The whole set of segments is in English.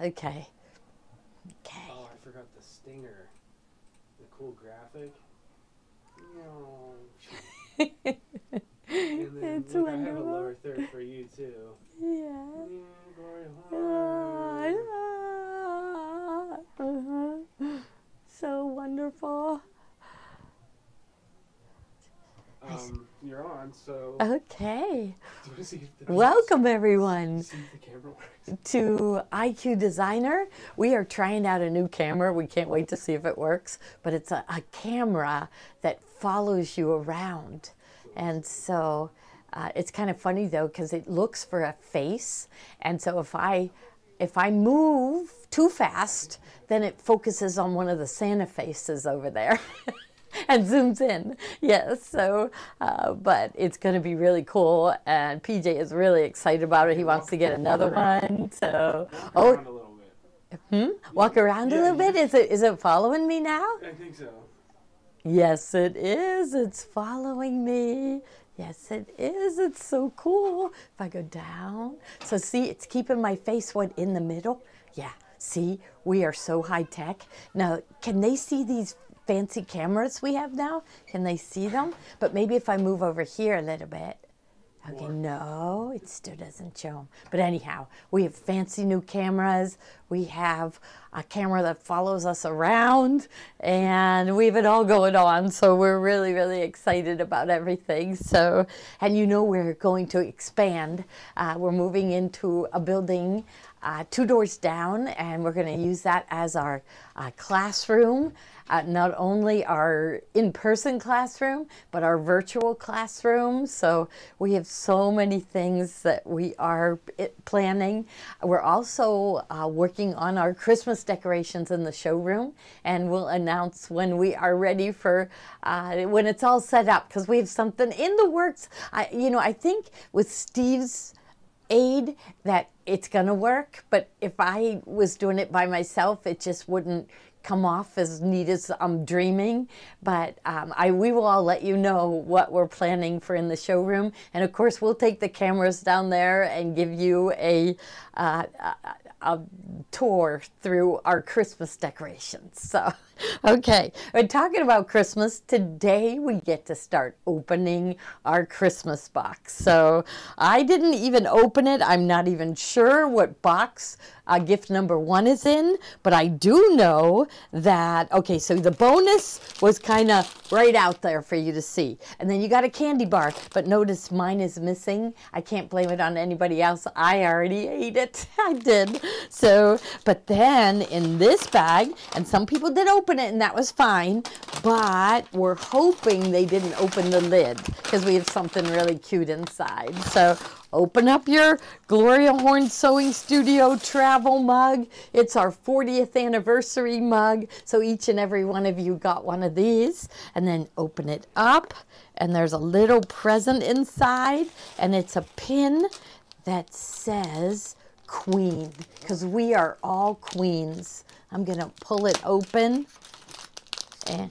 Okay. Okay. Oh, I forgot the stinger. The cool graphic. No. And then It's look, I have a wonderful. lower third for you too. Yeah. Yeah, Gloria Horn. Uh-huh. So wonderful. Um, you're on, so Okay. do you want to see if the Welcome, everyone, See if the camera works. to IQ Designer. We are trying out a new camera. We can't wait to see if it works. But it's a, a camera that follows you around. And so uh, it's kind of funny though, because it looks for a face. And so if I if I move too fast, then it focuses on one of the Santa faces over there. and zooms in. Yes, so, uh, but it's going to be really cool. And PJ is really excited about it. He wants to get another one. So, Walk oh, around a little bit. walk around a little bit. Is it is it following me now? I think so. Yes, it is. It's following me. Yes, it is. It's so cool. If I go down, so see, it's keeping my face what in the middle. Yeah. See, we are so high tech. Now, can they see these fancy cameras we have now? Can they see them? But maybe if I move over here a little bit. Okay, no, it still doesn't show them. But anyhow, we have fancy new cameras. We have a camera that follows us around, and we have it all going on. So we're really, really excited about everything. So, and you know, we're going to expand. Uh, we're moving into a building uh, two doors down, and we're going to use that as our uh, classroom. Uh, not only our in-person classroom, but our virtual classroom. So we have so many things that we are planning. We're also uh, working on our Christmas decorations in the showroom, and we'll announce when we are ready for uh, when it's all set up because we have something in the works. I, you know, I think with Steve's aid that it's going to work but if i was doing it by myself it just wouldn't come off as neat as i'm dreaming but um, I, we will all let you know what we're planning for in the showroom. And of course we'll take the cameras down there and give you a, uh, a, a tour through our christmas decorations. So okay we're talking about christmas. Today we get to start opening our christmas box. So i didn't even open it. I'm not even sure what box uh, gift number one is in but i do know that okay so the bonus was kind of right out there for you to see. And then you got a candy bar but notice mine is missing. I can't blame it on anybody else. I already ate it. I did. So but then in this bag and some people did open it and that was fine but we're hoping they didn't open the lid because we have something really cute inside so Open up your Gloria Horn Sewing Studio travel mug. It's our 40th anniversary mug. So each and every one of you got one of these. And then open it up. And there's a little present inside. And it's a pin that says Queen. Because we are all queens. I'm going to pull it open. And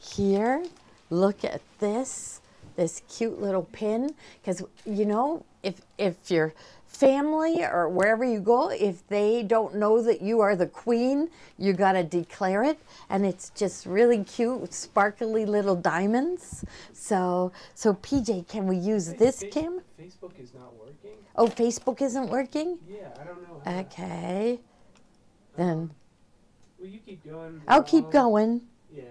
here, look at this this cute little pin because you know if if your family or wherever you go if they don't know that you are the queen you got to declare it and it's just really cute sparkly little diamonds so so pj can we use this cam Facebook is not working. oh facebook isn't working Yeah, I don't know. Okay then Well, you keep going. i'll keep Um, going Yeah.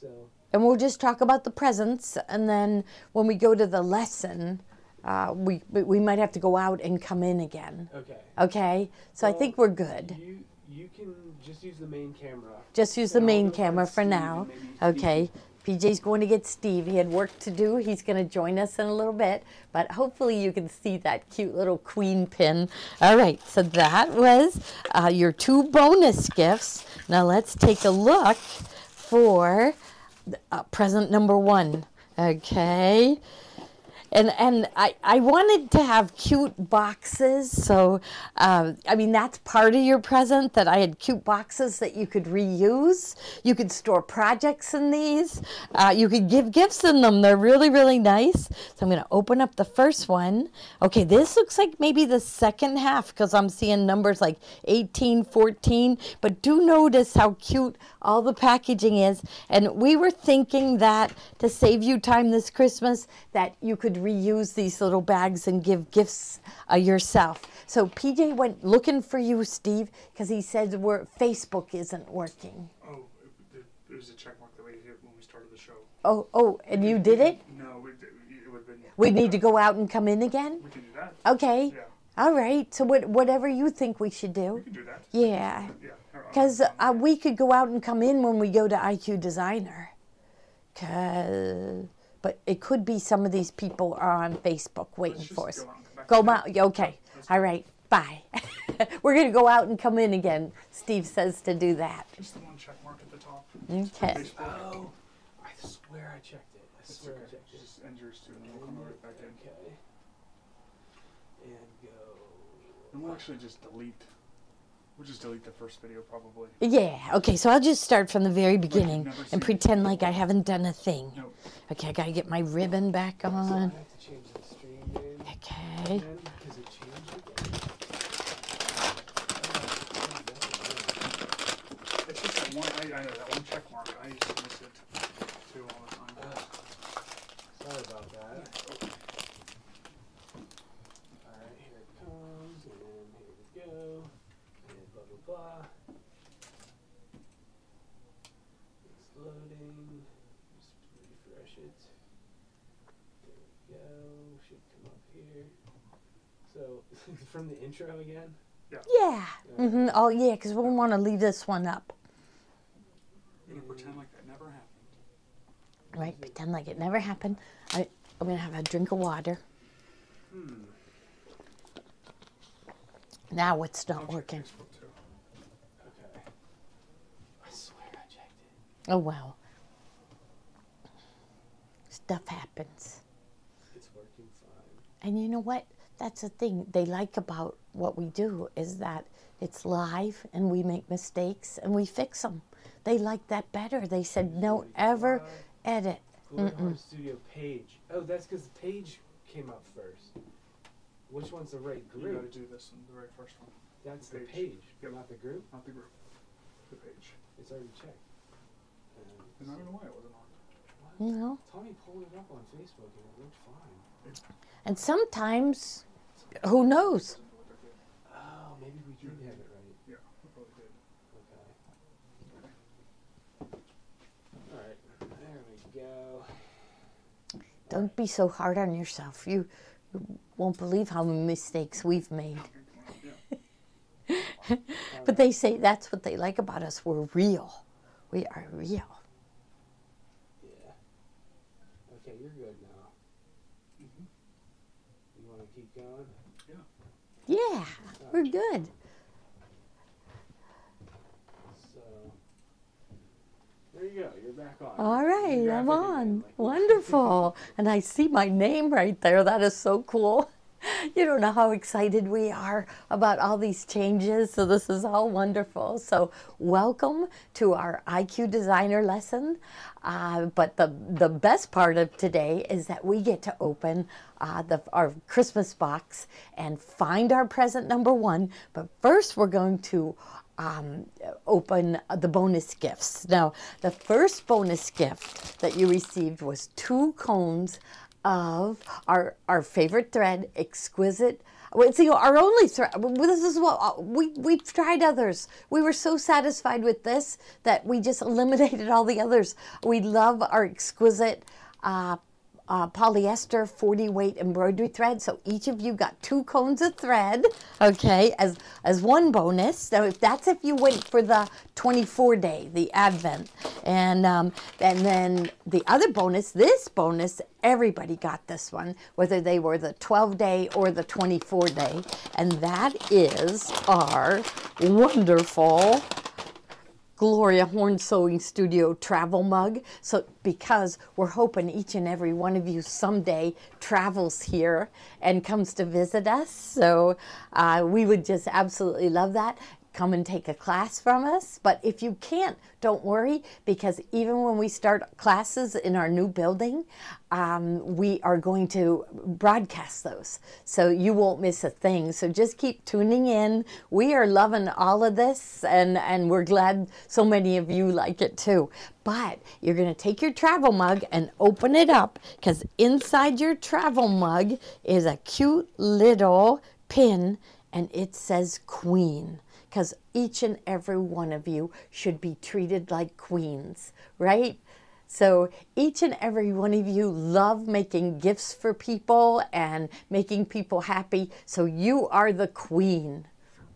So and we'll just talk about the presents and then when we go to the lesson uh, we we might have to go out and come in again okay. okay so i think we're good You you can just use the main camera. just use the main camera for now okay pj's going to get steve. He had work to do. He's going to join us in a little bit but hopefully you can see that cute little queen pin. All right so that was uh, your two bonus gifts. Now let's take a look for uh, present number one. Okay and and I, I wanted to have cute boxes so um, i mean that's part of your present that i had cute boxes that you could reuse. You could store projects in these. Uh, you could give gifts in them. They're really really nice. So i'm going to open up the first one. Okay this looks like maybe the second half because i'm seeing numbers like 18 14 but do notice how cute all the packaging is. And we were thinking that to save you time this christmas that you could reuse these little bags and give gifts uh, yourself. So PJ went looking for you, Steve, because he said where Facebook isn't working. Oh, it was a check mark that we hit when we started the show. Oh, oh, and you did it? No, it, it would have been. We need to go out and come in again? We can do that. Okay. Yeah, All right. So what, whatever you think we should do. we can do that. Yeah. Yeah. Because um, uh, we could go out and come in when we go to IQ Designer. 'Cause- but it could be some of these people are on Facebook waiting for us. go out and come back Go out. Okay. Let's All right. Bye. We're going to go out and come in again. Steve says to do that. Just the one check mark at the top. Okay. Oh, I swear I checked it. I swear okay. I checked it. Just end yours too, and we'll come right back in. Okay. And go. And we'll actually just delete. We'll just delete the first video probably. Yeah. Okay. So I'll just start from the very beginning never seen and it. pretend like I haven't done a thing. No. Okay. I got to get my ribbon back So I on. have to change the Okay. because it changed again. It's just that one. I, I know that one check mark. I used to miss it too all the time. Sorry about that. Alright, here it comes, and here we go. And blah blah blah. It's loading. Just refresh it. There we go. Should come up here. So, from the intro again? Yeah. hmm Oh, yeah. Because we'll want to leave this one up. We're gonna pretend like that never happened. Right. Pretend like it never happened. I, I'm going to have a drink of water. Hmm. Now it's I'll not working. Okay. I swear I checked it. Oh, wow. Stuff happens. It's working fine. And you know what? That's the thing they like about what we do is that it's live and we make mistakes and we fix them. They like that better. They said, don't ever edit. Glory Heart Studio page. Oh, that's because page came up first. Which one's the right group? You gotta do this one, the very first one, That's the Page. page, Yep. not the group. not the group. The page. It's already checked. Um, And I don't know why it wasn't on. You know? Tommy pulled it up on Facebook and it looked fine. And sometimes, who knows? Doesn't look like it. Oh, maybe we did have it right. Yeah, we probably did. Okay. Alright, there we go. Don't be so hard on yourself. You, you won't believe how many mistakes we've made. But they say that's what they like about us. We're real. We are real. Yeah. Okay, you're good now. Mhm. You want to keep going? Yeah, we're good. So, there you go. You're back on. All right, I'm on. like- Wonderful. and I see my name right there. That is so cool. You don't know how excited we are about all these changes. So, this is all wonderful. So, welcome to our IQ Designer lesson. Uh, but the, the best part of today is that we get to open uh, the, our Christmas box and find our present number one. But first, we're going to um, open the bonus gifts. Now, the first bonus gift that you received was two cones of our our favorite thread, exquisite. Well, it's our only thread. This is what uh, we we've tried others. We were so satisfied with this that we just eliminated all the others. We love our exquisite. Uh, uh, polyester 40 weight embroidery thread. So each of you got two cones of thread, okay, as as one bonus. So if that's if you went for the 24 day, the Advent, and um, and then the other bonus, this bonus, everybody got this one, whether they were the 12 day or the 24 day, and that is our wonderful Gloria Horn Sewing Studio travel mug. So, because we're hoping each and every one of you someday travels here and comes to visit us. So, uh, we would just absolutely love that come and take a class from us. But if you can't, don't worry, because even when we start classes in our new building, um, we are going to broadcast those. So you won't miss a thing. So just keep tuning in. We are loving all of this, and, and we're glad so many of you like it too. But you're going to take your travel mug and open it up, because inside your travel mug is a cute little pin, and it says Queen because each and every one of you should be treated like queens, right? So each and every one of you love making gifts for people and making people happy. So you are the queen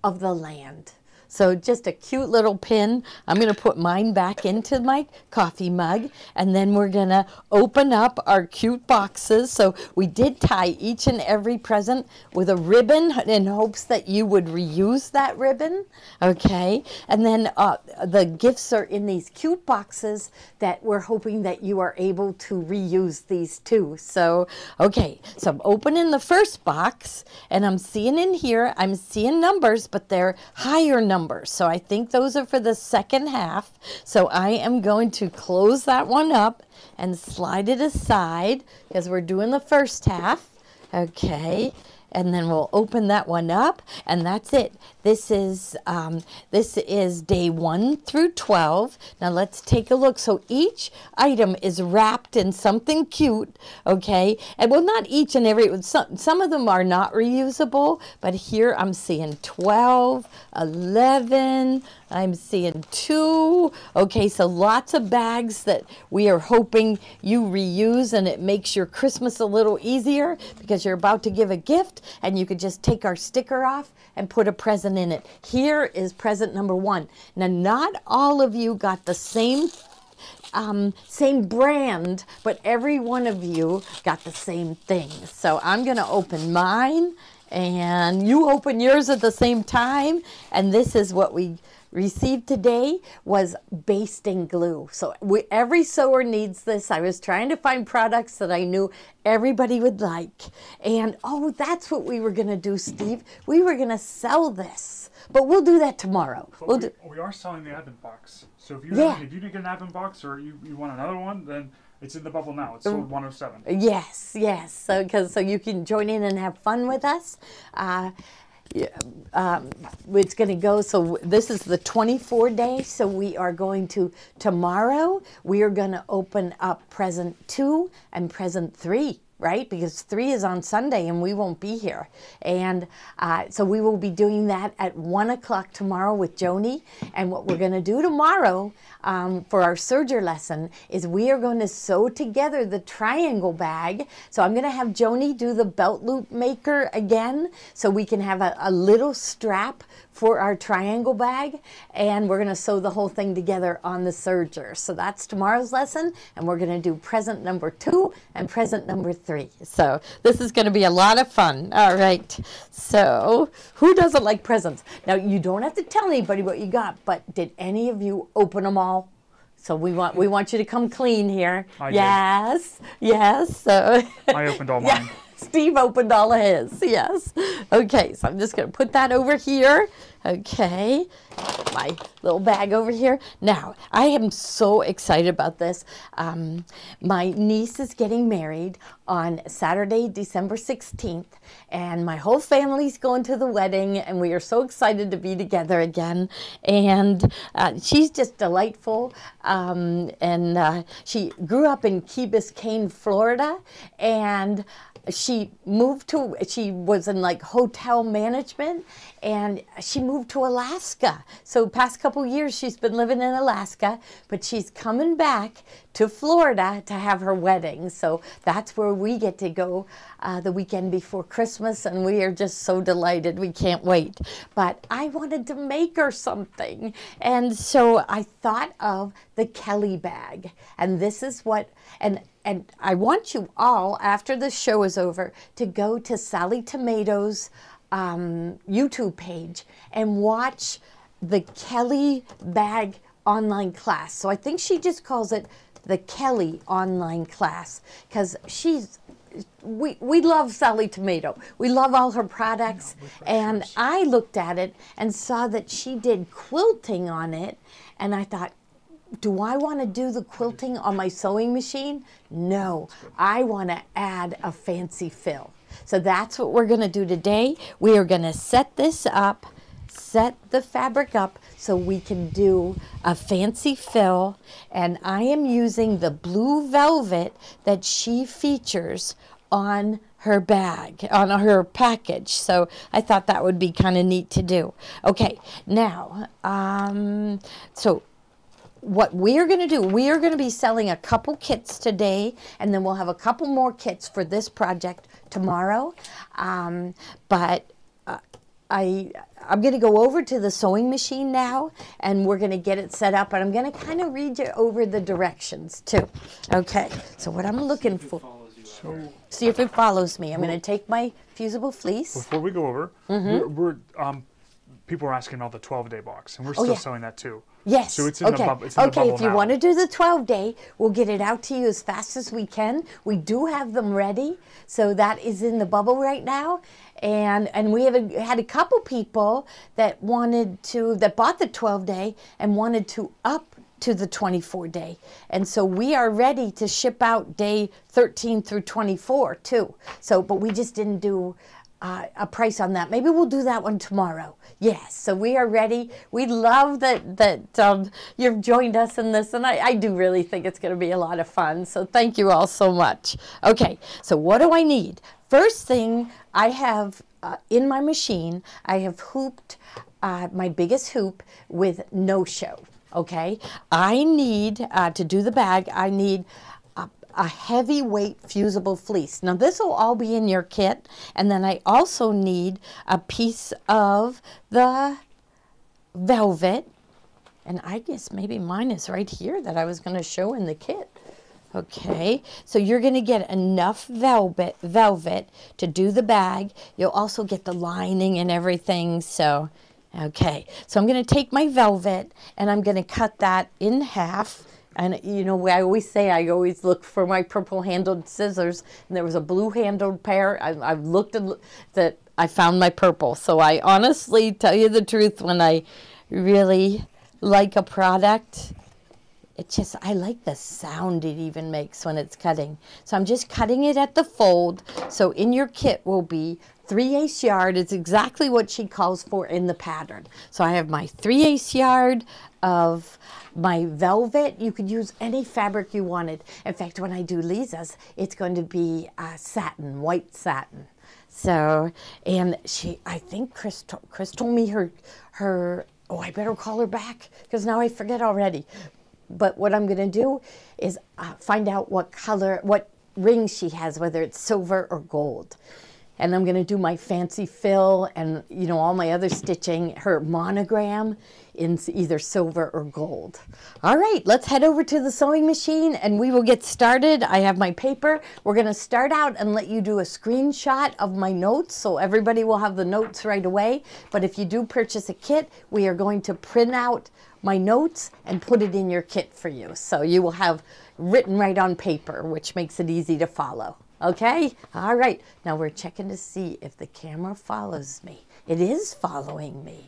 of the land. So just a cute little pin. I'm going to put mine back into my coffee mug and then we're going to open up our cute boxes. So we did tie each and every present with a ribbon in hopes that you would reuse that ribbon. Okay. And then uh, the gifts are in these cute boxes that we're hoping that you are able to reuse these too. So, okay. So I'm opening the first box and I'm seeing in here, I'm seeing numbers, but they're higher numbers numbers. So I think those are for the second half. So I am going to close that one up and slide it aside because we're doing the first half. Okay and then we'll open that one up and that's it. This is, um, this is day one through 12. Now let's take a look. So each item is wrapped in something cute, okay? And well, not each and every, some, some of them are not reusable, but here I'm seeing 12, 11, I'm seeing two. Okay, so lots of bags that we are hoping you reuse and it makes your Christmas a little easier because you're about to give a gift and you could just take our sticker off and put a present in it. Here is present number one. Now, not all of you got the same um, same brand, but every one of you got the same thing. So I'm going to open mine and you open yours at the same time. And this is what we received today was basting glue. So we, every sewer needs this. I was trying to find products that I knew everybody would like. And oh, that's what we were going to do, Steve. We were going to sell this. But we'll do that tomorrow. But we'll we, do, we are selling the advent box. So if you Yeah. if you didn't get an advent box or you, you want another one, then it's in the bubble now. It's sold 107. Yes, yes. So, cause, so you can join in and have fun with us. Uh, um, it's going to go. So this is the 24 day. So we are going to tomorrow. We are going to open up present two and present three. Right, because three is on Sunday and we won't be here, and uh, so we will be doing that at one o'clock tomorrow with Joni. And what we're going to do tomorrow um, for our serger lesson is we are going to sew together the triangle bag. So I'm going to have Joni do the belt loop maker again so we can have a, a little strap for our triangle bag and we're going to sew the whole thing together on the serger. So that's tomorrow's lesson and we're going to do present number two and present number three. So this is going to be a lot of fun. All right. So who doesn't like presents? Now you don't have to tell anybody what you got, but did any of you open them all? So we want we want you to come clean here. I did. yes, yes. So I opened all yeah, mine. Steve opened all of his. Yes. Okay, so I'm just going to put that over here. Okay, my little bag over here. Now, I am so excited about this. Um, my niece is getting married on Saturday, December 16th, and my whole family's going to the wedding, and we are so excited to be together again. And uh, she's just delightful. Um, and uh, she grew up in Key Biscayne, Florida, and she moved to she was in like hotel management and she moved to Alaska. So past couple years she's been living in Alaska, but she's coming back to Florida to have her wedding. So that's where we get to go uh, the weekend before Christmas, and we are just so delighted. We can't wait. But I wanted to make her something, and so I thought of the Kelly bag, and this is what and and I want you all, after the show is over, to go to Sally Tomato's um, YouTube page and watch the Kelly bag online class. So I think she just calls it the Kelly online class because she's we, we love Sally Tomato. We love all her products. And I looked at it and saw that she did quilting on it. And I thought, do I want to do the quilting on my sewing machine? No, I want to add a fancy fill. So that's what we're going to do today. We are going to set this up, set the fabric up so we can do a fancy fill. And I am using the blue velvet that she features on her bag, on her package. So I thought that would be kind of neat to do. Okay, now, um, so what we're going to do, we are going to be selling a couple kits today, and then we'll have a couple more kits for this project tomorrow. Um, but I, I'm going to go over to the sewing machine now, and we're going to get it set up, and I'm going to kind of read you over the directions too. Okay, so what I'm looking for, Follows you out. So see if it follows me. I'm going to take my fusible fleece. before we go over, we're, we're um, people are asking about the 12 day box, and we're still Mm-hmm. Oh, yeah. selling that too. Yes. So it's in the okay. it's in okay. if you now. want to do the 12 day, we'll get it out to you as fast as we can. We do have them ready, so that is in the bubble right now. And and we have a, had a couple people that wanted to that bought the 12 day and wanted to up to the 24 day. And so we are ready to ship out day 13 through 24 too. So but we just didn't do uh, a price on that. Maybe we'll do that one tomorrow. Yes, so we are ready. We love that that um, you've joined us in this, and I, I do really think it's going to be a lot of fun. So thank you all so much. Okay, so what do I need? First thing I have uh, in my machine, I have hooped uh, my biggest hoop with no show. Okay, I need uh, to do the bag. I need a, heavyweight fusible fleece. Now this will all be in your kit, and then I also need a piece of the velvet, and I guess maybe mine is right here that I was going to show in the kit. Okay, so you're going to get enough velvet velvet to do the bag. You'll also get the lining and everything. So, okay, so I'm going to take my velvet and I'm going to cut that in half. And you know, I always say I always look for my purple handled scissors, and there was a blue handled pair. I, I've looked at that. I found my purple. So I honestly tell you the truth when I really like a product it just I like the sound it even makes when it's cutting. So I'm just cutting it at the fold. So in your kit will be 3 eighths yard. is exactly what she calls for in the pattern. So I have my 3 eighths yard of my velvet. You could use any fabric you wanted. In fact, when I do Lisa's, it's going to be uh, satin, white satin. So, and she, I think Chris, Chris told me her, her, oh, I better call her back because now I forget already. But what I'm going to do is uh, find out what color, what ring she has, whether it's silver or gold. And I'm going to do my fancy fill and, you know, all my other stitching, her monogram in either silver or gold. All right, let's head over to the sewing machine and we will get started. I have my paper. We're going to start out and let you do a screenshot of my notes so everybody will have the notes right away. But if you do purchase a kit, we are going to print out my notes and put it in your kit for you. So you will have written right on paper, which makes it easy to follow. Okay? All right. Now we're checking to see if the camera follows me. It is following me.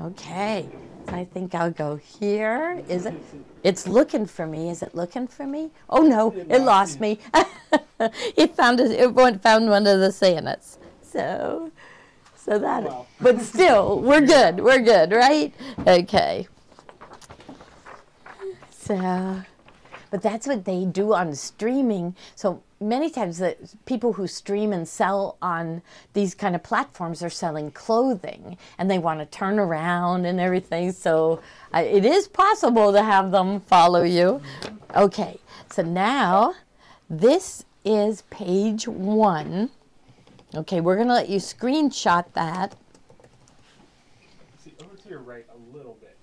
Okay. So I think I'll go here. Is it? It's looking for me. Is it looking for me? Oh no, it lost me. it found it. It went found one of the Santas. So, so that. Wow. But still, we're good. We're good, right? Okay. So, but that's what they do on streaming. So many times the people who stream and sell on these kind of platforms are selling clothing and they want to turn around and everything. So uh, it is possible to have them follow you. Okay, so now this is page one. Okay, we're going to let you screenshot that See, over to your right a little bit.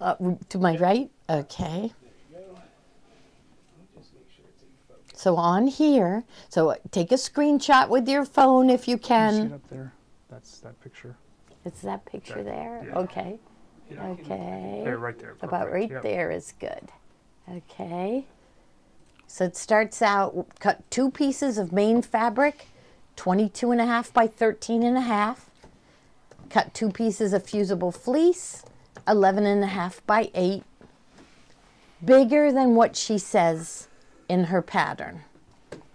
uh, to my right. Okay. There you go. Let me just make sure it's in focus. So on here, so take a screenshot with your phone if you Can you see it up there? That's that picture. It's that picture That- there? yeah. Okay. Yeah. Okay. There, right there. About right yep. there is good. Okay. So it starts out, cut two pieces of main fabric, 22 and a half by 13 and a half. Cut two pieces of fusible fleece, 11 and a half by 8. Bigger than what she says in her pattern.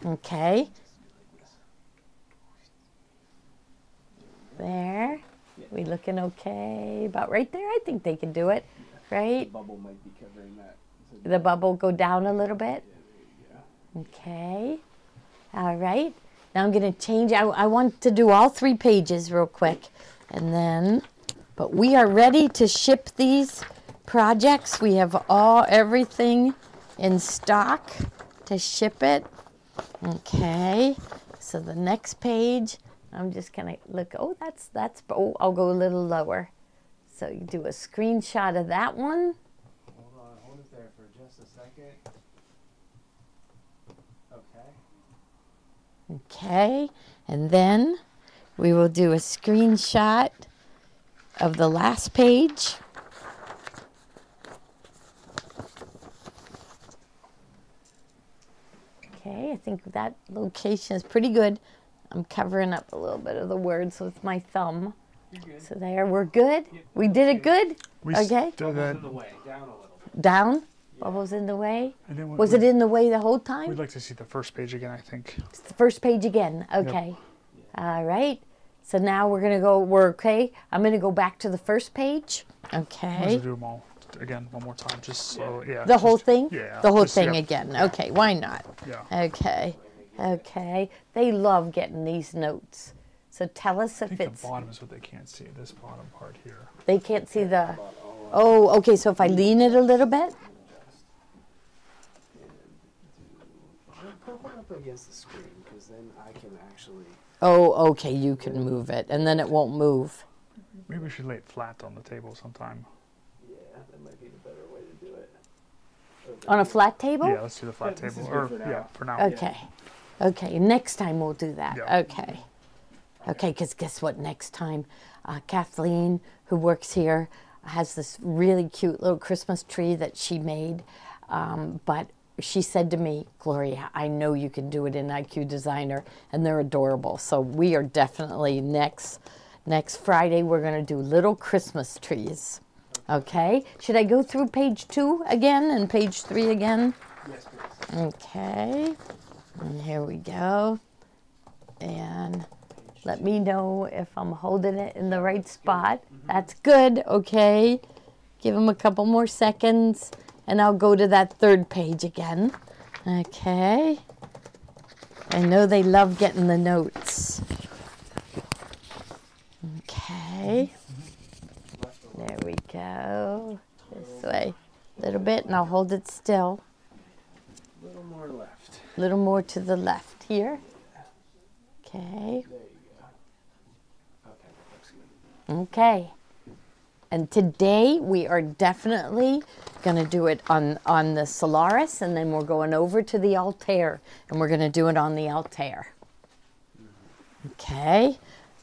Okay. There. We looking okay? About right there? I think they can do it. Right? The bubble might be covering that. So The bubble go down a little bit. yeah, Okay. All right. Now I'm going to change. I, I want to do all three pages real quick. And then, but we are ready to ship these projects. We have all, everything in stock to ship it. Okay. So the next page, I'm just going to look. Oh, that's, that's, oh, I'll go a little lower. So you do a screenshot of that one. Hold on, hold it there for just a second. Okay. Okay, and then we will do a screenshot of the last page. Okay, I think that location is pretty good. I'm covering up a little bit of the words with my thumb. So there, we're good. We did it good. We Okay. still Bubbles in the way, down a little bit. Down. Bubbles in the way. and then Was it in the way the whole time? We'd like to see the first page again, I think. It's the first page again. Okay. All right. So now we're going to go, we're okay. I'm going to go back to the first page. Let's Okay. do them all again one more time, just so, yeah. The whole just- thing? Yeah. The whole just- thing yeah, again. Okay. Why not? Yeah. Okay. Okay. They love getting these notes. So tell us I if think it's, the bottom is what they can't see, this bottom part here. they can't see the, oh, okay. So if I lean it a little bit. And do. Pop it up against the screen, because then I can actually. Oh, okay. You can move it and then it won't move. Maybe we should lay it flat on the table sometime. Yeah, that might be the better way to do it. Over On a flat table? Yeah, let's do the flat this table, or, for now. yeah, for now. Okay. Okay. Next time we'll do that. Yeah. Okay. Okay, because guess what? Next time, uh, Kathleen, who works here, has this really cute little Christmas tree that she made. Um, but she said to me, Gloria, I know you can do it in IQ Designer, and they're adorable. So we are definitely next next Friday. We're going to do little Christmas trees. Okay. Should I go through page two again and page three again? Yes, please. Okay, and here we go. And let me know if I'm holding it in the right spot. Mm-hmm. That's good, okay. Give them a couple more seconds, and I'll go to that third page again. Okay. I know they love getting the notes. Okay. Left or right? There we go. This way. A little bit, and I'll hold it still. A little more left. A little more to the left here. Okay. There you go. Okay, that looks good. Okay. And today we are definitely going to do it on, on the Solaris, and then we're going over to the Altair, and we're going to do it on the Altair. Mm-hmm. Okay.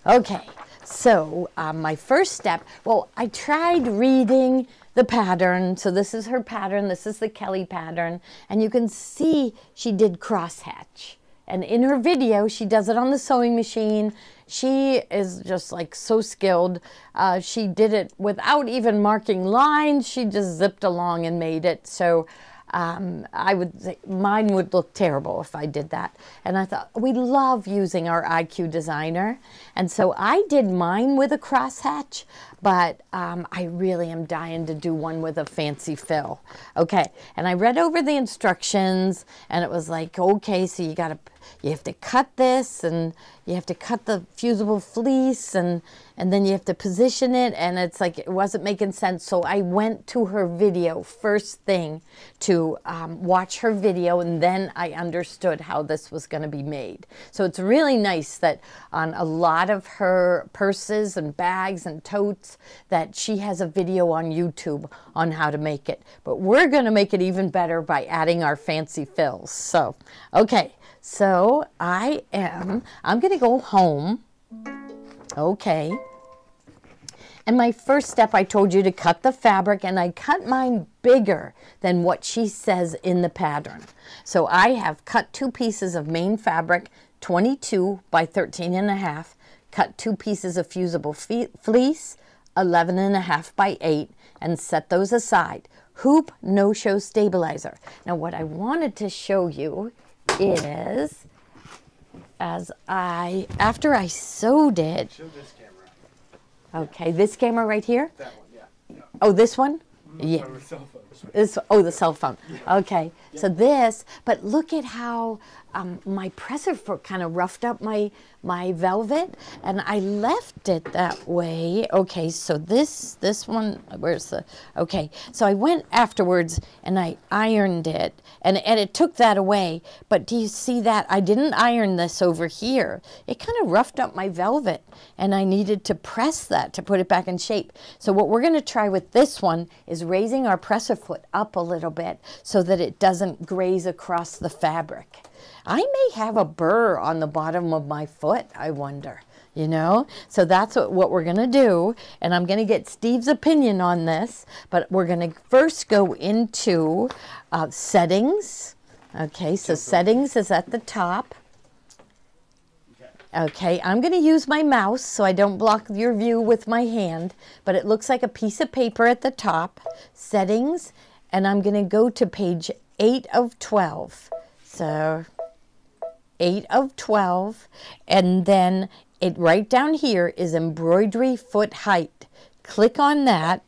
Okay. So um, my first step, well, I tried reading the pattern. So this is her pattern. This is the Kelly pattern, and you can see she did crosshatch. And in her video, she does it on the sewing machine. She is just like so skilled. Uh, she did it without even marking lines. She just zipped along and made it. So um, I would say mine would look terrible if I did that. And I thought we love using our IQ designer, and so I did mine with a crosshatch. But um, I really am dying to do one with a fancy fill. Okay, and I read over the instructions, and it was like, okay, so you got to you have to cut this and you have to cut the fusible fleece and and then you have to position it. And it's like it wasn't making sense. So i went to her video first thing to um, watch her video and then i understood how this was going to be made. So it's really nice that on a lot of her purses and bags and totes that she has a video on youtube on how to make it. But we're going to make it even better by adding our fancy fills. So okay so I am, I'm going to go home. Okay. And my first step, I told you to cut the fabric, and I cut mine bigger than what she says in the pattern. So I have cut two pieces of main fabric, 22 by 13 and a half, cut two pieces of fusible fleece, 11 and a half by 8, and set those aside. Hoop no-show stabilizer. Now what I wanted to show you is, as I, after I sewed it, Show this camera. Okay, this camera right here? That one, yeah. yeah. Oh, this one? Mm-hmm. Yeah. Cell phone. This, oh, the cell phone. Okay, so this, but look at how um, my presser foot kind of roughed up my my velvet, and I left it that way. Okay, so this this one, where's the? Okay, so I went afterwards and I ironed it, and and it took that away. But do you see that I didn't iron this over here? It kind of roughed up my velvet, and I needed to press that to put it back in shape. So what we're going to try with this one is raising our presser foot up a little bit so that it doesn't graze across the fabric. I may have a burr on the bottom of my foot, I wonder. You know, so that's what, what we're going to do. And I'm going to get Steve's opinion on this, but we're going to first go into uh, settings. Okay, so settings is at the top. Okay, I'm going to use my mouse so I don't block your view with my hand, but it looks like a piece of paper at the top. Settings, and I'm going to go to page 8 of 12. So 8 of 12, and then it right down here is embroidery foot height. Click on that,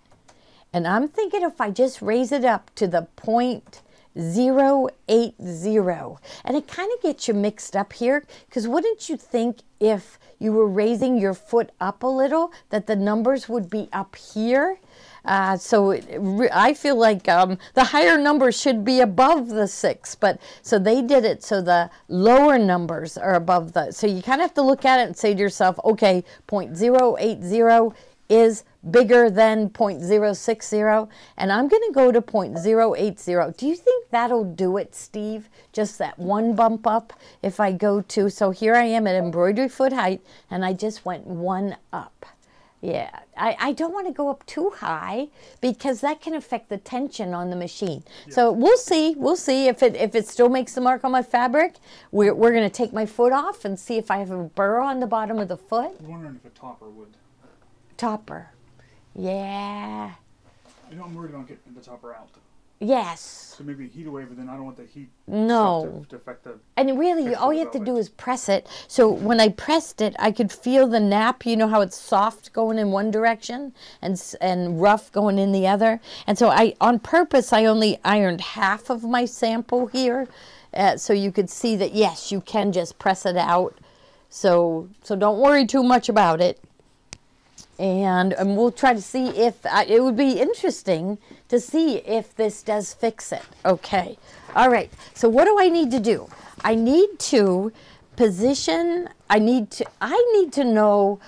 and I'm thinking if I just raise it up to the point zero eight zero, and it kind of gets you mixed up here, because wouldn't you think if you were raising your foot up a little that the numbers would be up here? Uh, so it, I feel like um, the higher number should be above the six, but so they did it so the lower numbers are above the. So you kind of have to look at it and say to yourself, okay, 0.080 is bigger than 0.060 and I'm going to go to 0.080. Do you think that'll do it, Steve? Just that one bump up if I go to, so here I am at embroidery foot height and I just went one up. Yeah, I, I don't want to go up too high because that can affect the tension on the machine. Yeah. So we'll see. We'll see if it if it still makes the mark on my fabric. We're, we're going to take my foot off and see if I have a burr on the bottom of the foot. I'm wondering if a topper would. Topper. Yeah. You know, I'm worried about getting the topper out. Yes. So maybe heat away, but then I don't want the heat no. to, to affect the. And really, all you have to do is press it. So when I pressed it, I could feel the nap. You know how it's soft going in one direction and and rough going in the other. And so I, on purpose, I only ironed half of my sample here, uh, so you could see that yes, you can just press it out. So so don't worry too much about it and, and we'll try to see if uh, it would be interesting to see if this does fix it. Okay. All right. So what do I need to do? I need to position, I need to, I need to know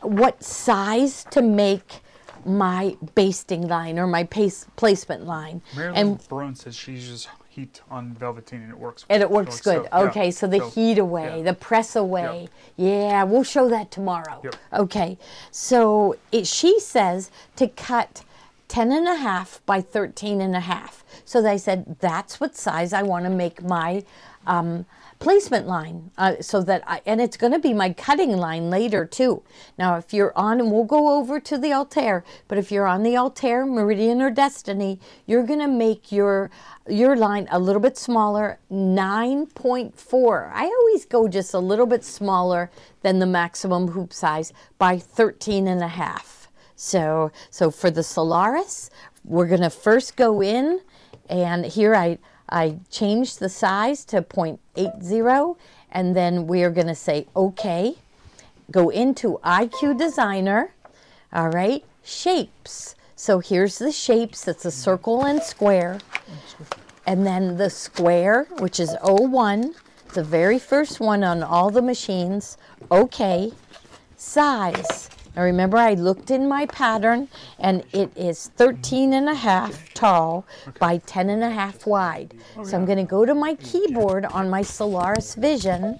what size to make my basting line or my pace placement line. Marilyn and Barone says she uses heat on velveteen and it works. And it works good. So, okay, yeah. so the so, heat away, yeah. the press away. Yeah, we'll show that tomorrow. Yep. Okay, so it, she says to cut 10 and a half by 13 and a half. So they said, that's what size I want to make my um, placement line uh, so that I, and it's going to be my cutting line later too. Now if you're on, and we'll go over to the Altair, but if you're on the Altair, Meridian or Destiny, you're going to make your your line a little bit smaller, 9.4. I always go just a little bit smaller than the maximum hoop size by 13 and a half. So, so for the Solaris, we're going to first go in and here I, I changed the size to 0.80 and then we are going to say OK. Go into IQ Designer. All right, shapes. So here's the shapes. It's a circle and square. And then the square, which is 01, the very first one on all the machines. OK. Size. Now remember I looked in my pattern and it is 13 and a half tall by 10 and a half wide. Oh, so I'm going to go to my keyboard on my Solaris Vision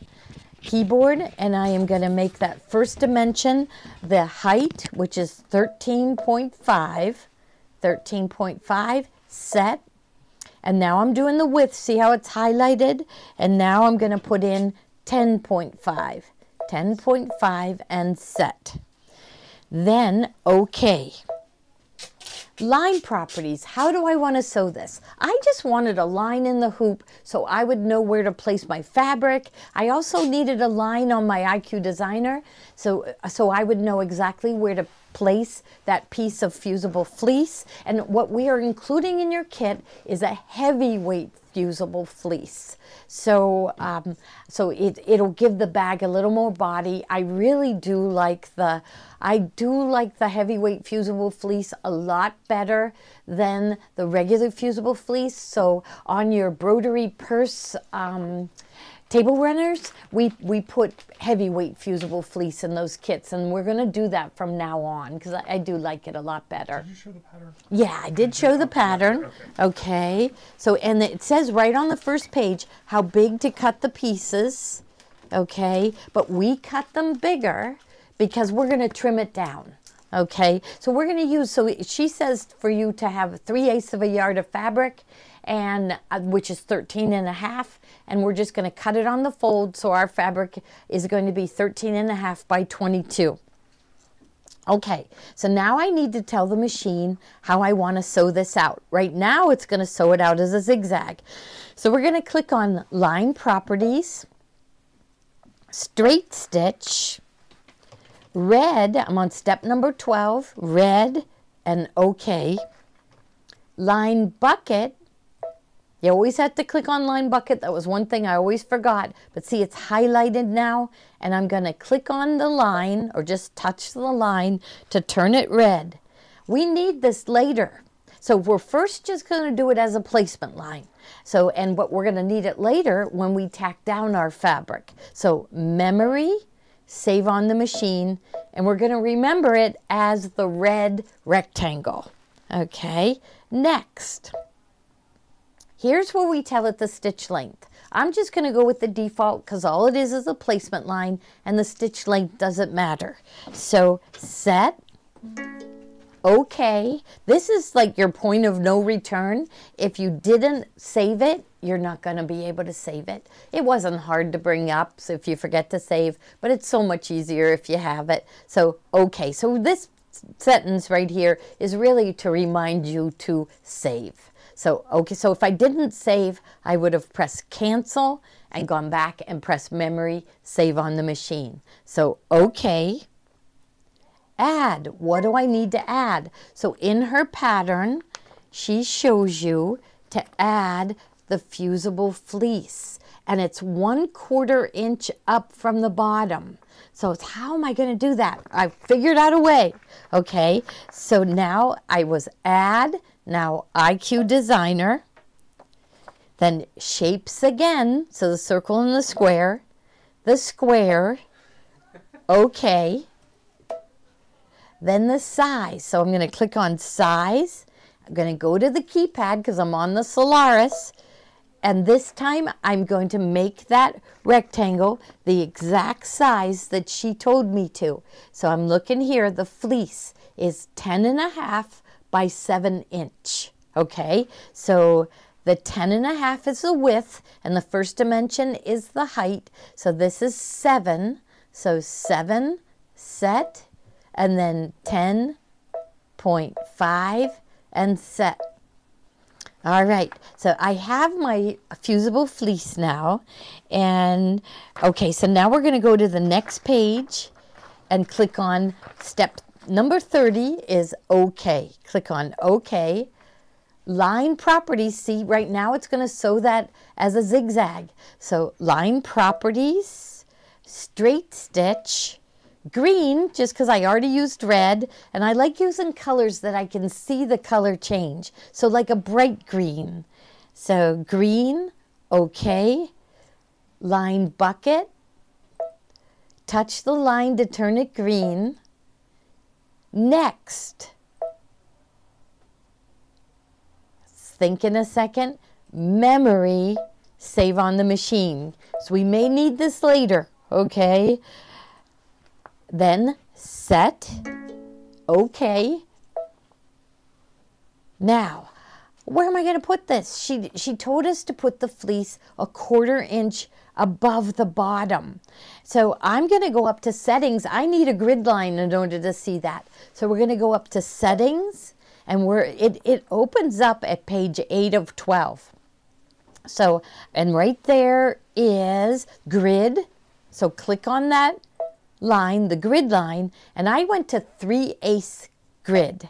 keyboard and I am going to make that first dimension the height, which is 13.5, 13.5, set. And now I'm doing the width. See how it's highlighted? And now I'm going to put in 10.5, 10.5 and set. Then, okay. Line properties, how do I want to sew this? I just wanted a line in the hoop so I would know where to place my fabric. I also needed a line on my IQ Designer so, so I would know exactly where to place that piece of fusible fleece. And what we are including in your kit is a heavyweight fusible fleece. So, um, so it, it'll give the bag a little more body. I really do like the, I do like the heavyweight fusible fleece a lot better than the regular fusible fleece. So on your broderie purse, um, table runners, we, we put heavyweight fusible fleece in those kits, and we're going to do that from now on because I, I, do like it a lot better. Did you show the pattern? Yeah, I did show the pattern. Okay. okay. So, and it says right on the first page how big to cut the pieces. Okay. But we cut them bigger because we're going to trim it down. Okay. So we're going to use, so she says for you to have three eighths of a yard of fabric and uh, which is 13 and a half and we're just going to cut it on the fold so our fabric is going to be 13 and a half by 22 okay so now I need to tell the machine how I want to sew this out. Right now it's going to sew it out as a zigzag. So we're going to click on line properties straight stitch red I'm on step number 12 red and okay line bucket you always had to click on line bucket. That was one thing I always forgot. But see, it's highlighted now. And I'm going to click on the line or just touch the line to turn it red. We need this later. So we're first just going to do it as a placement line. So, and what we're going to need it later when we tack down our fabric. So memory, save on the machine, and we're going to remember it as the red rectangle. Okay, next. Here's where we tell it the stitch length. I'm just going to go with the default because all it is is a placement line and the stitch length doesn't matter. So set, okay. This is like your point of no return. If you didn't save it, you're not going to be able to save it. It wasn't hard to bring up so if you forget to save, but it's so much easier if you have it. So, okay, so this sentence right here is really to remind you to save. So, okay, so if I didn't save, I would have pressed cancel and gone back and pressed memory, save on the machine. So, okay, add, what do I need to add? So in her pattern, she shows you to add the fusible fleece and it's one quarter inch up from the bottom. So it's how am I going to do that? I figured out a way. Okay, so now I was add now IQ Designer, then shapes again, so the circle and the square, the square, okay, then the size. So I'm going to click on size. I'm going to go to the keypad because I'm on the Solaris. And this time I'm going to make that rectangle the exact size that she told me to. So I'm looking here, the fleece is 10 and a half by 7 inch. Okay, so the 10 and a half is the width and the first dimension is the height. So this is 7. So 7 set and then 10.5 and set. All right, so I have my fusible fleece now. And okay, so now we're going to go to the next page and click on step Number 30 is OK. Click on OK. Line properties, see right now it's going to sew that as a zigzag. So line properties, straight stitch, green just because I already used red and I like using colors that I can see the color change. So like a bright green. So green, okay. Line bucket, touch the line to turn it green. Next, think in a second, memory, save on the machine. So we may need this later, Okay. Then set. Okay. Now, where am I going to put this? She, she told us to put the fleece a quarter inch above the bottom. So I'm going to go up to settings. I need a grid line in order to see that. So we're going to go up to settings and we're, it, it opens up at page 8 of 12. So, and right there is grid. So click on that line, the grid line, and I went to 3 ace grid.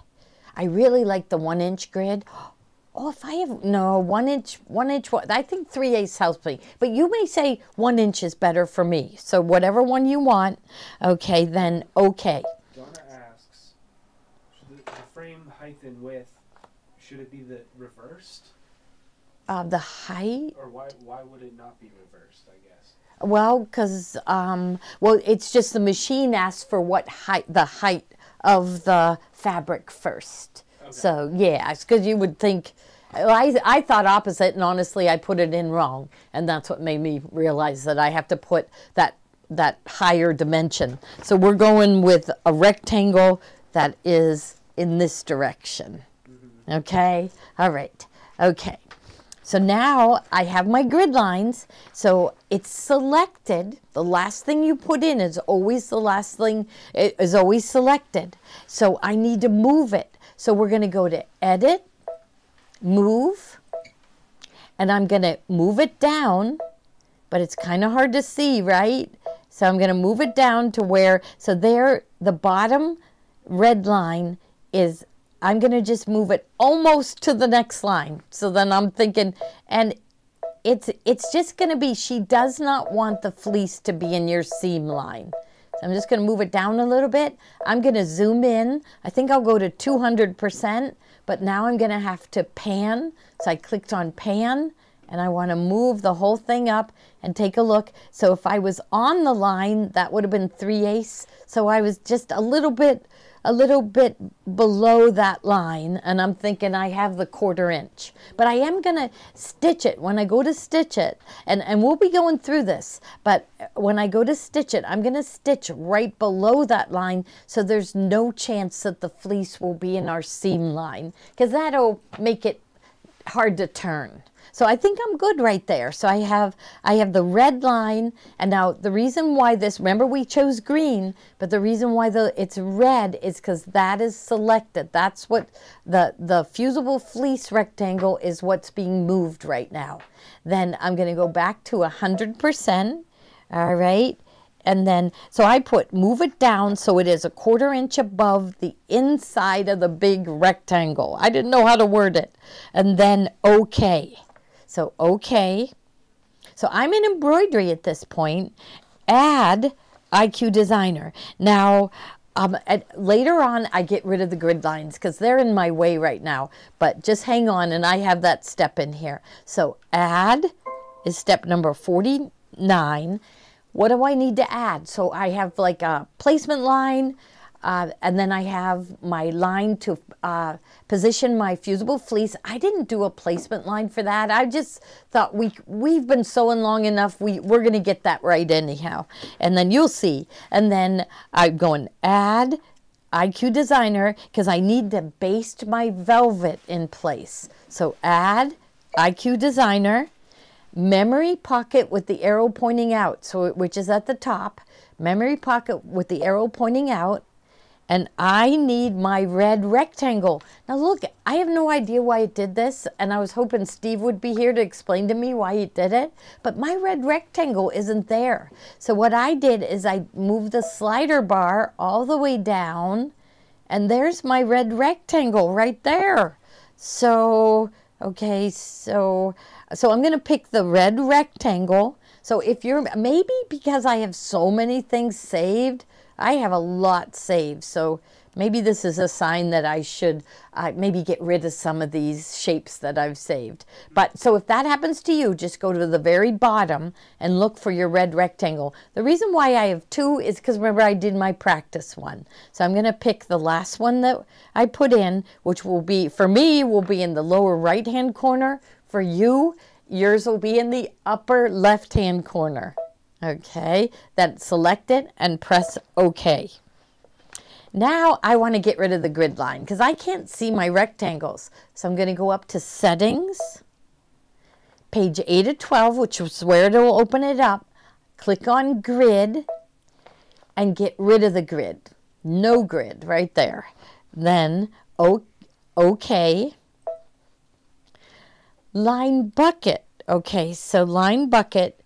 I really like the one inch grid. Oh, if I have, no, one inch, one inch, I think 3 eighths helps me. But you may say one inch is better for me. So whatever one you want, okay, then okay. Donna asks, should the, the frame height and width, should it be the reversed? Uh, the height, Or why, why would it not be reversed, I guess? well, because, um, well, it's just the machine asks for what height, the height of the fabric first. Okay. So, yeah, because you would think, I, I thought opposite, and honestly, I put it in wrong. And that's what made me realize that I have to put that, that higher dimension. So we're going with a rectangle that is in this direction. Mm-hmm. Okay? All right. Okay. So now I have my grid lines. So it's selected. The last thing you put in is always the last thing, it is always selected. So I need to move it. So we're going to go to Edit, Move, and I'm going to move it down, but it's kind of hard to see, right? So I'm going to move it down to where, so there, the bottom red line is I'm going to just move it almost to the next line. So then I'm thinking, and it's it's just going to be, she does not want the fleece to be in your seam line. So I'm just going to move it down a little bit. I'm going to zoom in. I think I'll go to 200%, but now I'm going to have to pan. So I clicked on pan and I want to move the whole thing up and take a look. So if I was on the line, that would have been 3 eighths. So I was just a little bit a little bit below that line and I'm thinking I have the quarter inch. But I am going to stitch it when I go to stitch it. And, and we'll be going through this. But when I go to stitch it, I'm going to stitch right below that line so there's no chance that the fleece will be in our seam line because that'll make it hard to turn. So I think I'm good right there. So I have I have the red line and now the reason why this remember we chose green, but the reason why the it's red is cuz that is selected. That's what the the fusible fleece rectangle is what's being moved right now. Then I'm going to go back to 100%. All right? And then, so I put move it down so it is a quarter inch above the inside of the big rectangle. I didn't know how to word it. And then okay. So okay. So I'm in embroidery at this point. Add IQ Designer. Now, um, at, later on, I get rid of the grid lines because they're in my way right now. But just hang on, and I have that step in here. So add is step number 49 what do I need to add? So I have like a placement line, uh, and then I have my line to uh, position my fusible fleece. I didn't do a placement line for that. I just thought we we've been sewing long enough. We we're gonna get that right anyhow, and then you'll see. And then I'm going add IQ Designer because I need to baste my velvet in place. So add IQ Designer memory pocket with the arrow pointing out, so which is at the top, memory pocket with the arrow pointing out, and I need my red rectangle. Now look, I have no idea why it did this, and I was hoping Steve would be here to explain to me why he did it, but my red rectangle isn't there. So what I did is I moved the slider bar all the way down, and there's my red rectangle right there. So, okay, so so I'm going to pick the red rectangle. So if you're, maybe because I have so many things saved, I have a lot saved. So maybe this is a sign that I should uh, maybe get rid of some of these shapes that I've saved. But so if that happens to you, just go to the very bottom and look for your red rectangle. The reason why I have two is because remember I did my practice one. So I'm going to pick the last one that I put in, which will be, for me, will be in the lower right hand corner. For you, yours will be in the upper left hand corner. Okay, then select it and press OK. Now I want to get rid of the grid line because I can't see my rectangles. So I'm going to go up to settings, page 8 of 12, which is where it will open it up. Click on grid and get rid of the grid. No grid right there. Then OK. Line bucket. Okay, so line bucket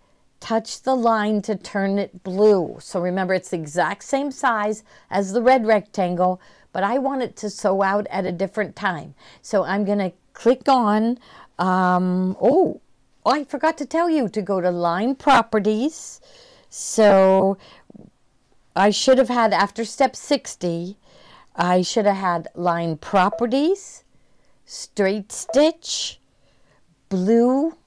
touch the line to turn it blue. So remember, it's the exact same size as the red rectangle, but I want it to sew out at a different time. So I'm going to click on, um, oh, I forgot to tell you to go to line properties. So I should have had, after step 60, I should have had line properties, straight stitch, blue,